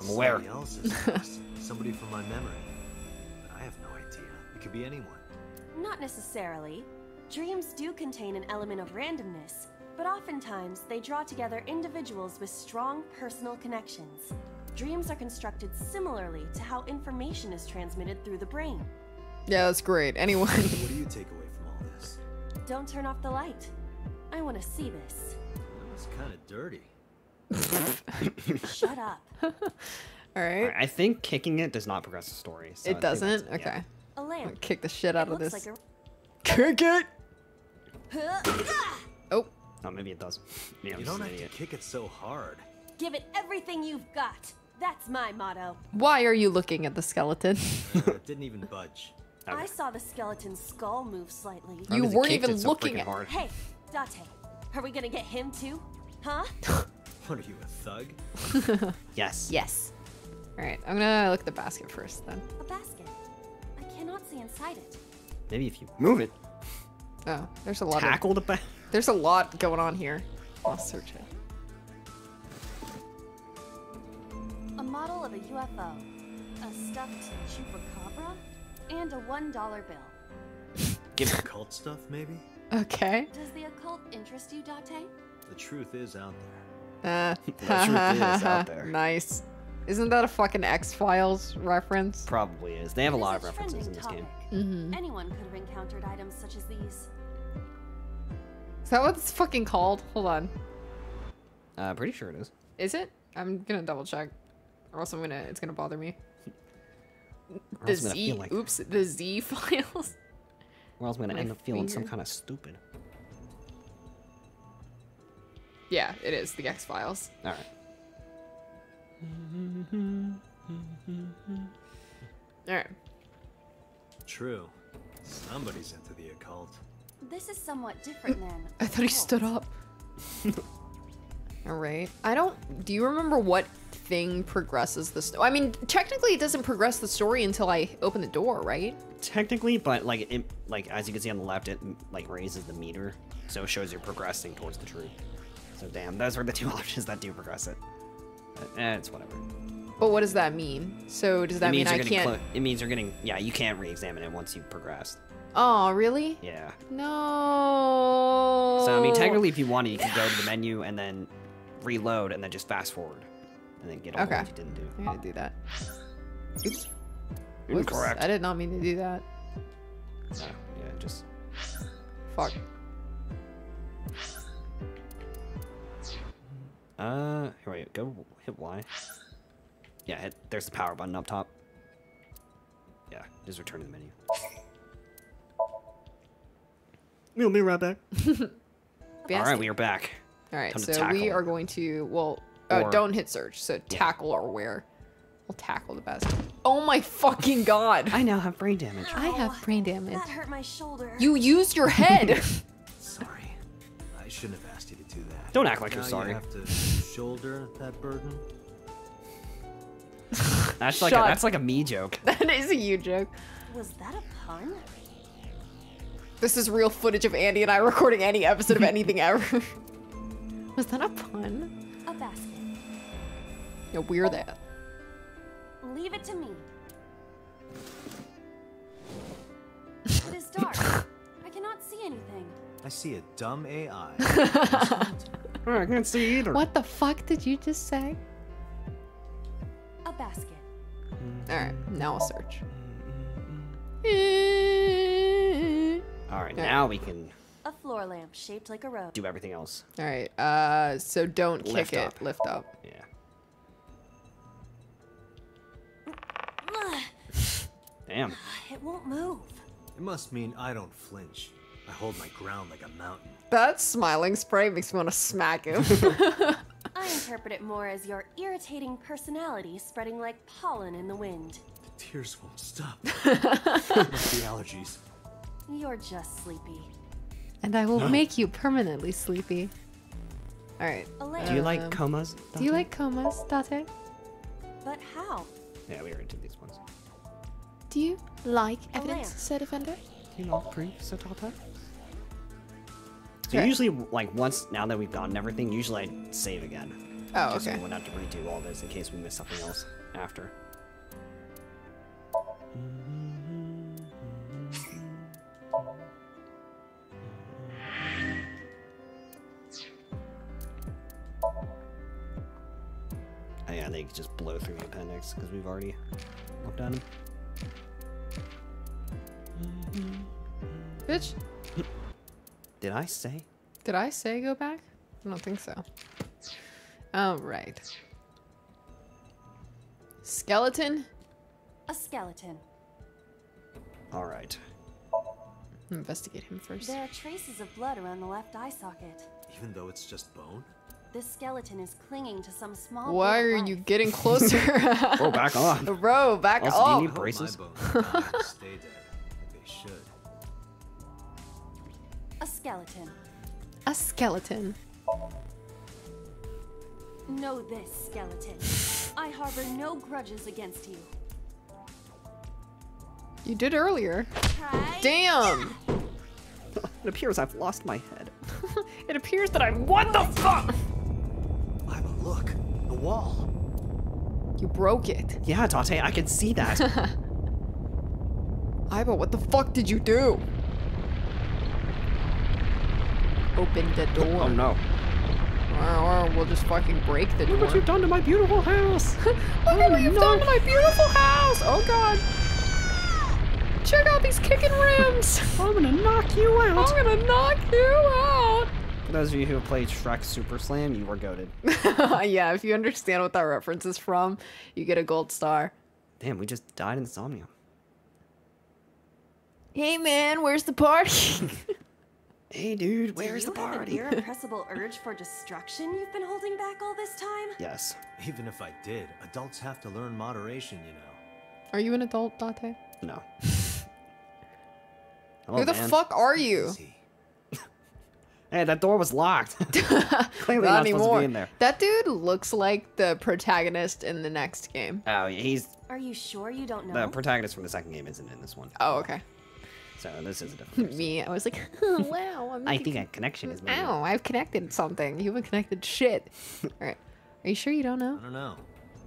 [SPEAKER 1] I'm aware.
[SPEAKER 8] Somebody else's house. Somebody from my memory. I have no idea. It could be anyone.
[SPEAKER 4] Not necessarily. Dreams do contain an element of randomness, but oftentimes they draw together individuals with strong personal connections. Dreams are constructed similarly to how information is transmitted through the brain.
[SPEAKER 2] Yeah, that's great. Anyone.
[SPEAKER 8] What do you take away from all this?
[SPEAKER 4] Don't turn off the light. I want to see this.
[SPEAKER 8] It's kind of dirty.
[SPEAKER 4] Shut up.
[SPEAKER 2] All right.
[SPEAKER 1] Alright, I think kicking it does not progress the story. so
[SPEAKER 2] It
[SPEAKER 1] think
[SPEAKER 2] doesn't?
[SPEAKER 1] it, yeah.
[SPEAKER 2] Okay.
[SPEAKER 4] A
[SPEAKER 2] I'm
[SPEAKER 4] lamp.
[SPEAKER 2] gonna kick the shit out
[SPEAKER 4] It
[SPEAKER 2] of this.
[SPEAKER 4] like
[SPEAKER 2] Kick it! Oh.
[SPEAKER 1] Oh, maybe it does. Yeah,
[SPEAKER 8] You don't
[SPEAKER 1] an
[SPEAKER 8] have to kick it so hard.
[SPEAKER 4] Give it everything you've got. That's my motto.
[SPEAKER 2] Why are you looking at the skeleton?
[SPEAKER 8] it didn't even budge.
[SPEAKER 4] I saw the skeleton's skull move slightly.
[SPEAKER 2] You weren't even
[SPEAKER 1] it so
[SPEAKER 2] looking at-
[SPEAKER 1] hard.
[SPEAKER 4] Hey, Date, are we gonna get him too? Huh?
[SPEAKER 8] What are you, a thug?
[SPEAKER 1] Yes.
[SPEAKER 2] yes. All right. I'm gonna look at the basket first then.
[SPEAKER 4] A basket. I cannot see inside it.
[SPEAKER 1] Maybe if you move it,
[SPEAKER 2] Oh, there's a lot. Of,
[SPEAKER 1] tackle the back.
[SPEAKER 2] there's a lot going on here. I'll search it.
[SPEAKER 4] A model of a UFO, a stuffed chupacabra, and a one dollar bill.
[SPEAKER 1] Give it.
[SPEAKER 8] cult stuff, maybe?
[SPEAKER 2] Okay.
[SPEAKER 4] Does the occult interest you, Date?
[SPEAKER 8] The truth is out there.
[SPEAKER 2] Uh,
[SPEAKER 1] The truth is out there.
[SPEAKER 2] Nice. Isn't that a fucking X Files reference?
[SPEAKER 1] Probably is. They have a lot of references in
[SPEAKER 4] trending
[SPEAKER 1] this game.
[SPEAKER 2] Mm-hmm.
[SPEAKER 4] Anyone could have encountered items such as these.
[SPEAKER 2] Is that what it's fucking called? Hold on.
[SPEAKER 1] Uh, pretty sure it is.
[SPEAKER 2] Is it? I'm gonna double check, or else I'm gonna. It's gonna bother me. The
[SPEAKER 1] else I'm gonna
[SPEAKER 2] Z.
[SPEAKER 1] like,
[SPEAKER 2] Oops. The Z files.
[SPEAKER 1] Or else I'm gonna
[SPEAKER 2] my
[SPEAKER 1] end up feeling some kind of stupid.
[SPEAKER 2] yeah, it is the X Files.
[SPEAKER 1] All right.
[SPEAKER 2] All right.
[SPEAKER 8] True.
[SPEAKER 6] Somebody's into the occult.
[SPEAKER 4] This is somewhat different than.
[SPEAKER 2] I thought he stood up. All right. I don't. Do you remember what thing progresses the story? I mean, technically, it doesn't progress the story until I open the door, right?
[SPEAKER 1] Technically, but like it, like as you can see on the left, it like raises the meter, so it shows you're progressing towards the truth. So damn, those are the two options that do progress it. Eh, it's whatever.
[SPEAKER 2] But what does that mean? So does that mean I can't?
[SPEAKER 1] it means you're getting yeah. You can't re-examine it once you've progressed.
[SPEAKER 2] Oh, really?
[SPEAKER 1] Yeah.
[SPEAKER 2] No.
[SPEAKER 1] So I mean, technically, if you wanted, you could go to the menu and then reload and then just fast forward, and then get all the
[SPEAKER 2] Okay.
[SPEAKER 1] ones you didn't do.
[SPEAKER 2] I'm gonna do that. Oops. Whoops,
[SPEAKER 1] Incorrect.
[SPEAKER 2] I did not mean to do that.
[SPEAKER 1] No, yeah, just
[SPEAKER 2] Fuck.
[SPEAKER 1] uh. Here wait, go hit Y. Yeah, hit. There's the power button up top. Yeah, just return to the menu. We'll be right back. All right, we are back.
[SPEAKER 2] All right,
[SPEAKER 1] Time
[SPEAKER 2] so we are going to well, uh,
[SPEAKER 1] Or-
[SPEAKER 2] don't hit search. So tackle or where? We'll tackle the best. Oh my fucking god!
[SPEAKER 1] I now have brain damage.
[SPEAKER 5] I have brain damage.
[SPEAKER 4] That hurt my shoulder.
[SPEAKER 2] You used your head.
[SPEAKER 6] Sorry. I shouldn't have asked you to do that.
[SPEAKER 1] Don't act like you're sorry.
[SPEAKER 6] You have to shoulder that burden.
[SPEAKER 1] That's like a, that's like a me joke.
[SPEAKER 2] that is a you joke.
[SPEAKER 4] Was that a pun?
[SPEAKER 2] This is real footage of Andy and I recording any episode of anything ever.
[SPEAKER 5] Was that a pun?
[SPEAKER 4] A basket.
[SPEAKER 2] No, we're that.
[SPEAKER 4] Leave it to me. It is dark. I cannot see anything.
[SPEAKER 6] I see a dumb AI.
[SPEAKER 1] Oh, I can't see either.
[SPEAKER 5] What the fuck did you just say?
[SPEAKER 4] A basket.
[SPEAKER 2] All right, now I'll search.
[SPEAKER 1] All right, now we can
[SPEAKER 4] A floor lamp shaped like a rose.
[SPEAKER 1] do everything else.
[SPEAKER 2] All right, uh, so don't kick
[SPEAKER 1] Lift
[SPEAKER 2] it.
[SPEAKER 1] up.
[SPEAKER 2] Lift up.
[SPEAKER 1] Yeah. Damn.
[SPEAKER 4] It won't move.
[SPEAKER 6] it must mean I don't flinch. I hold my ground like a mountain.
[SPEAKER 2] That smiling spray makes me want to smack him.
[SPEAKER 4] I interpret it more as your irritating personality spreading like pollen in the wind.
[SPEAKER 6] The tears won't stop. Must be allergies.
[SPEAKER 4] You're just sleepy.
[SPEAKER 5] And I will make you permanently sleepy.
[SPEAKER 2] All right.
[SPEAKER 1] Do you like
[SPEAKER 2] Um,
[SPEAKER 1] comas?
[SPEAKER 5] Do you like comas, Date?
[SPEAKER 4] but how?
[SPEAKER 1] Yeah, we are into these ones.
[SPEAKER 5] Do you like
[SPEAKER 4] oh,
[SPEAKER 5] evidence,
[SPEAKER 4] lamp.
[SPEAKER 5] Sir Defender?
[SPEAKER 1] You know, pre so So
[SPEAKER 2] Okay.
[SPEAKER 1] usually, like once now that we've gotten everything, usually I save again.
[SPEAKER 2] Oh,
[SPEAKER 1] just So
[SPEAKER 2] okay.
[SPEAKER 1] we wouldn't have to redo all this in case we miss something else after. Oh, yeah, they just blow through the appendix because we've already looked at them.
[SPEAKER 2] Bitch,
[SPEAKER 1] Did I say?
[SPEAKER 2] did I say go back? I don't think so. All right. Skeleton.
[SPEAKER 4] A skeleton.
[SPEAKER 1] All right.
[SPEAKER 2] Investigate him first.
[SPEAKER 4] There are traces of blood around the left eye socket.
[SPEAKER 6] Even though it's just bone?
[SPEAKER 4] This skeleton is clinging to some small.
[SPEAKER 2] Why are
[SPEAKER 4] of
[SPEAKER 2] you getting closer?
[SPEAKER 1] Oh, back on.
[SPEAKER 2] Bro, back
[SPEAKER 1] Also, do you need- Braces?
[SPEAKER 6] My bones die and stay dead. They should.
[SPEAKER 4] A skeleton.
[SPEAKER 5] A skeleton.
[SPEAKER 4] Know this, skeleton. I harbor no grudges against you.
[SPEAKER 2] You did earlier.
[SPEAKER 4] Try.
[SPEAKER 2] Damn.
[SPEAKER 1] It appears I've lost my head.
[SPEAKER 2] It appears that I'm. What the fuck?
[SPEAKER 6] Aiba, look! The wall!
[SPEAKER 2] You broke it.
[SPEAKER 1] Yeah, Date, I can see that.
[SPEAKER 2] Aiba, what the fuck did you do? Open the oh, oh, door.
[SPEAKER 1] oh no.
[SPEAKER 2] Or, or we'll just fucking break the door.
[SPEAKER 1] Look what you've done to my beautiful house.
[SPEAKER 2] Look at what oh, you've done to my beautiful house! Oh god! Check out these kicking rims!
[SPEAKER 1] I'm gonna knock you out!
[SPEAKER 2] I'm gonna knock you out!
[SPEAKER 1] For those of you who have played Shrek Super Slam, you were goaded.
[SPEAKER 2] yeah, if you understand what that reference is from, you get a gold star.
[SPEAKER 1] Damn, we just died in insomnia.
[SPEAKER 2] Hey man, where's the party?
[SPEAKER 1] Hey, dude,
[SPEAKER 4] Do
[SPEAKER 1] where's
[SPEAKER 4] you
[SPEAKER 1] the
[SPEAKER 4] have
[SPEAKER 1] party?
[SPEAKER 4] an irrepressible urge for destruction you've been holding back all this time?
[SPEAKER 1] yes.
[SPEAKER 6] Even if I did, adults have to learn moderation, you know.
[SPEAKER 2] Are you an adult, Date?
[SPEAKER 1] No. Hello,
[SPEAKER 2] Who the
[SPEAKER 1] man.
[SPEAKER 2] fuck are you?
[SPEAKER 6] Is he?
[SPEAKER 1] Hey, that door was locked. Clearly
[SPEAKER 2] Not
[SPEAKER 1] not, supposed to be in there.
[SPEAKER 2] That dude looks like the protagonist in the next game.
[SPEAKER 1] Oh, yeah, he's
[SPEAKER 4] Are you sure you don't know?
[SPEAKER 1] the protagonist from the second game isn't in this one.
[SPEAKER 2] Oh, okay.
[SPEAKER 1] So this is a different.
[SPEAKER 2] Me, I was like, oh, wow. I'm
[SPEAKER 1] I think a connection is made.
[SPEAKER 2] Ow, I've connected something. You haven't connected shit. Alright. Are you sure you don't know?
[SPEAKER 8] I don't know.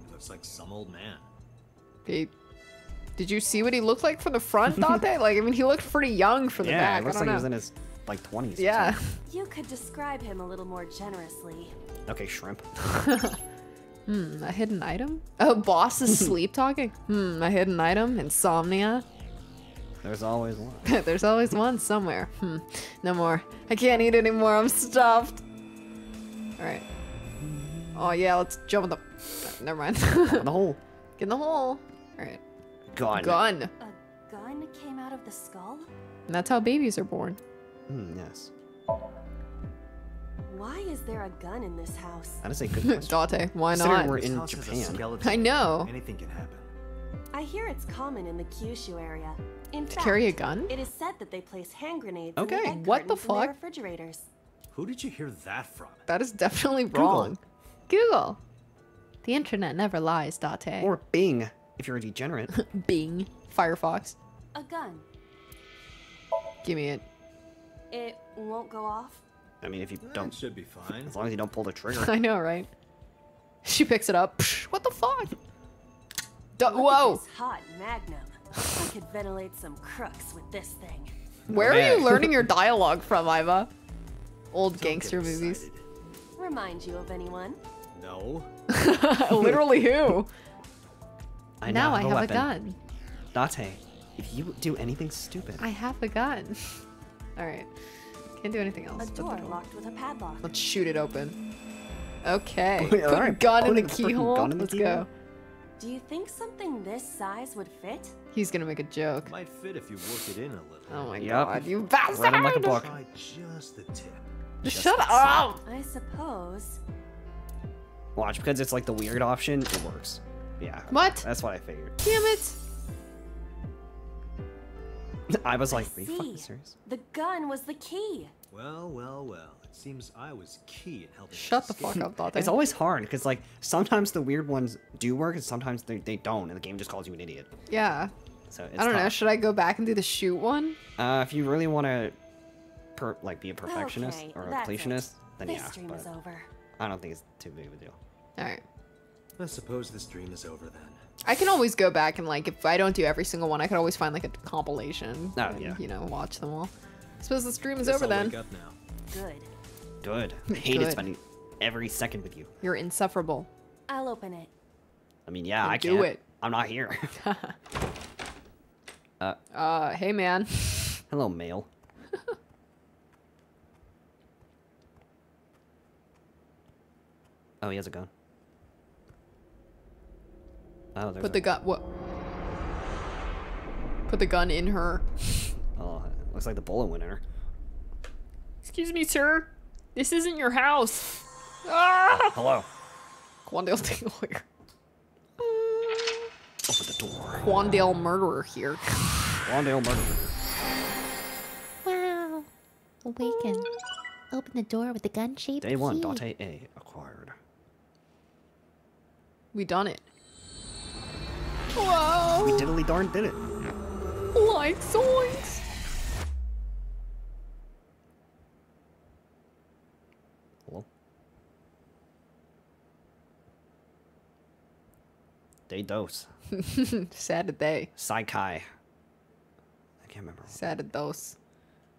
[SPEAKER 8] He looks like some old man.
[SPEAKER 2] He... Did you see what he looked like from the front, Date? like, I mean, he looked pretty young from the
[SPEAKER 1] Yeah,
[SPEAKER 2] back.
[SPEAKER 1] it looks
[SPEAKER 2] I
[SPEAKER 1] like
[SPEAKER 2] don't
[SPEAKER 1] he was in his like 20s.
[SPEAKER 2] Yeah.
[SPEAKER 1] something.
[SPEAKER 4] You could describe him a little more generously.
[SPEAKER 1] Okay, shrimp.
[SPEAKER 2] Hmm, a hidden item? Oh, boss is sleep talking? Hmm, a hidden item? Insomnia?
[SPEAKER 1] There's always one.
[SPEAKER 2] There's always one somewhere. Hmm, no more. I can't eat anymore. I'm stuffed. Alright. Oh, yeah, let's jump in the. uh, Never mind.
[SPEAKER 1] the hole.
[SPEAKER 2] Get in the hole. Alright.
[SPEAKER 1] gun.
[SPEAKER 2] Gun.
[SPEAKER 4] A gun came out of the skull?
[SPEAKER 2] And that's how babies are born.
[SPEAKER 1] Mm, yes.
[SPEAKER 4] Why is there a gun in this house?
[SPEAKER 1] That is a good question.
[SPEAKER 2] Date, why not?
[SPEAKER 1] we're in
[SPEAKER 8] house has a
[SPEAKER 1] Japan.
[SPEAKER 2] I know.
[SPEAKER 8] Anything can happen.
[SPEAKER 4] I hear it's common in the Kyushu area. In
[SPEAKER 2] To
[SPEAKER 4] fact,
[SPEAKER 2] carry a gun?
[SPEAKER 4] It is said that they place hand grenades
[SPEAKER 1] Okay,
[SPEAKER 4] in the egg
[SPEAKER 2] what the
[SPEAKER 4] cartons in their
[SPEAKER 2] fuck?
[SPEAKER 4] refrigerators.
[SPEAKER 8] Who did you hear that from?
[SPEAKER 2] That is definitely wrong. Google.
[SPEAKER 5] The internet never lies, Date.
[SPEAKER 1] Or Bing, if you're a degenerate.
[SPEAKER 2] Bing. Firefox.
[SPEAKER 4] A gun.
[SPEAKER 2] Give me it.
[SPEAKER 4] It won't go off?
[SPEAKER 1] I mean, if you
[SPEAKER 8] That
[SPEAKER 1] don't,
[SPEAKER 8] should be fine.
[SPEAKER 1] as long as you don't pull the trigger.
[SPEAKER 2] I know, right? She picks it up. Psh, what the fuck? Du-
[SPEAKER 4] Look at
[SPEAKER 2] whoa.
[SPEAKER 4] this hot magnum. I could ventilate some crooks with this thing.
[SPEAKER 2] Where are you learning your dialogue from, Aiba? Old
[SPEAKER 8] Don't
[SPEAKER 2] gangster movies.
[SPEAKER 4] Remind you of anyone?
[SPEAKER 8] No.
[SPEAKER 2] Literally who?
[SPEAKER 1] I
[SPEAKER 5] now
[SPEAKER 1] now
[SPEAKER 5] I have a
[SPEAKER 1] weapon.
[SPEAKER 5] gun.
[SPEAKER 1] Date, if you do anything stupid,
[SPEAKER 5] I have a gun.
[SPEAKER 2] Alright. Can't do anything else.
[SPEAKER 4] A door
[SPEAKER 2] door.
[SPEAKER 4] locked with a padlock.
[SPEAKER 2] Let's shoot it open. Okay.
[SPEAKER 1] Wait,
[SPEAKER 2] Put a
[SPEAKER 1] alright,
[SPEAKER 2] gun in
[SPEAKER 1] put
[SPEAKER 2] the keyhole.
[SPEAKER 1] gun in the
[SPEAKER 2] Let's
[SPEAKER 1] keyhole?
[SPEAKER 2] go.
[SPEAKER 4] Do you think something this size would fit?
[SPEAKER 2] He's gonna make a joke.
[SPEAKER 8] Might fit if you work it in a little.
[SPEAKER 2] Oh my
[SPEAKER 1] Yep.
[SPEAKER 2] god, you bastard!
[SPEAKER 1] Read 'em like a book.
[SPEAKER 8] Try just the tip.
[SPEAKER 2] Shut up!
[SPEAKER 4] I suppose.
[SPEAKER 1] watch because it's like the weird option. It works. Yeah.
[SPEAKER 2] What?
[SPEAKER 1] That's what I figured.
[SPEAKER 2] Damn it!
[SPEAKER 1] I was like,
[SPEAKER 4] I
[SPEAKER 1] are you fucking serious?
[SPEAKER 4] The gun was the key.
[SPEAKER 8] Well, well, well. It seems I was key in helping.
[SPEAKER 2] Shut the fuck up, Date.
[SPEAKER 1] It's always hard because like sometimes the weird ones do work and sometimes they, they don't, and the game just calls you an idiot.
[SPEAKER 2] Yeah.
[SPEAKER 1] So it's
[SPEAKER 2] I don't know. Should I go back and do the shoot one?
[SPEAKER 1] Uh, if you really want to, per like be a perfectionist
[SPEAKER 4] Okay,
[SPEAKER 1] or a
[SPEAKER 4] that's it.
[SPEAKER 1] completionist, then
[SPEAKER 4] this
[SPEAKER 1] yeah.
[SPEAKER 4] stream
[SPEAKER 1] But
[SPEAKER 4] is over.
[SPEAKER 1] I don't think it's too big of a deal.
[SPEAKER 2] Alright.
[SPEAKER 8] I suppose this dream is over then.
[SPEAKER 2] I can always go back and like if I don't do every single one, I could always find like a compilation.
[SPEAKER 1] Oh,
[SPEAKER 2] and,
[SPEAKER 1] yeah.
[SPEAKER 2] You know, watch them all. I suppose the stream is over then.
[SPEAKER 8] Wake now.
[SPEAKER 4] Good.
[SPEAKER 1] Good. I hated
[SPEAKER 2] Good.
[SPEAKER 1] spending every second with you.
[SPEAKER 2] You're insufferable.
[SPEAKER 4] I'll open it.
[SPEAKER 1] I mean, yeah,
[SPEAKER 2] Then
[SPEAKER 1] I can't.
[SPEAKER 2] it.
[SPEAKER 1] I'm not here.
[SPEAKER 2] Uh, hey man.
[SPEAKER 1] Hello, male. oh, he has a gun. Oh, there's
[SPEAKER 2] Put
[SPEAKER 1] a-
[SPEAKER 2] the gun. What? Put the gun in her.
[SPEAKER 1] Oh, looks like the bullet went in her.
[SPEAKER 2] Excuse me, sir. This isn't your house. Ah!
[SPEAKER 1] Hello.
[SPEAKER 2] Quandale Tingler.
[SPEAKER 1] Open the door.
[SPEAKER 2] Quandale murderer here.
[SPEAKER 1] Quandale murderer.
[SPEAKER 5] Wow. Awaken. Open the door with the gun-shaped
[SPEAKER 1] Day one,
[SPEAKER 5] key.
[SPEAKER 1] Dante A acquired.
[SPEAKER 2] We done it.
[SPEAKER 1] We
[SPEAKER 2] Whoa!
[SPEAKER 1] diddly darn did it.
[SPEAKER 2] Like zoinks!
[SPEAKER 1] Hello. Day dos.
[SPEAKER 2] Sad day.
[SPEAKER 1] Saikai. I can't remember.
[SPEAKER 2] Sad dose.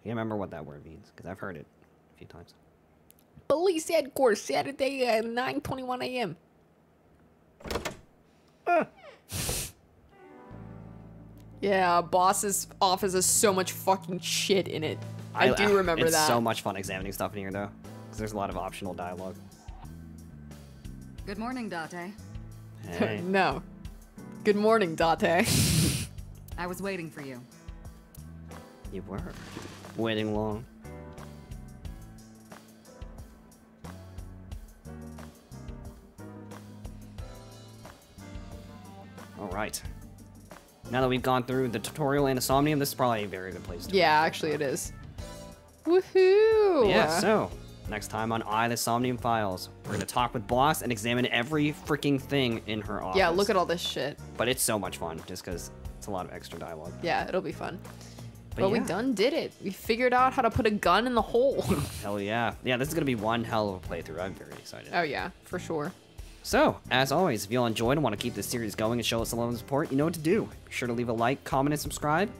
[SPEAKER 1] I can't remember what that word means because I've heard it a few times.
[SPEAKER 2] Police headquarters Saturday at 9:21 a.m. Ah. Yeah, boss's office has so much fucking shit in it. I, do remember
[SPEAKER 1] it's
[SPEAKER 2] that.
[SPEAKER 1] so much fun examining stuff in here though, because there's a lot of optional dialogue.
[SPEAKER 9] Good morning, Date.
[SPEAKER 1] Hey.
[SPEAKER 2] no. Good morning, Date.
[SPEAKER 9] I was waiting for you.
[SPEAKER 1] You were waiting long. All right. Now that we've gone through the tutorial and Insomnium, this is probably a very good place to
[SPEAKER 2] Yeah, actually it is. Woohoo!
[SPEAKER 1] Yeah, so next time on AI the Somnium Files, we're gonna talk with Boss and examine every freaking thing in her office.
[SPEAKER 2] Yeah, look at all this shit.
[SPEAKER 1] But it's so much fun, just because it's a lot of extra dialogue.
[SPEAKER 2] Yeah, it'll be fun.
[SPEAKER 1] But
[SPEAKER 2] But, we done did it. We figured out how to put a gun in the hole.
[SPEAKER 1] Hell yeah. Yeah, this is gonna be one hell of a playthrough. I'm very excited.
[SPEAKER 2] oh yeah, for sure.
[SPEAKER 1] So, as always, if you all enjoyed and want to keep this series going and show us a love and support, you know what to do. Be sure to leave a like, comment, and subscribe,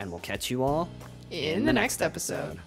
[SPEAKER 1] and we'll catch you all
[SPEAKER 2] In, the next episode.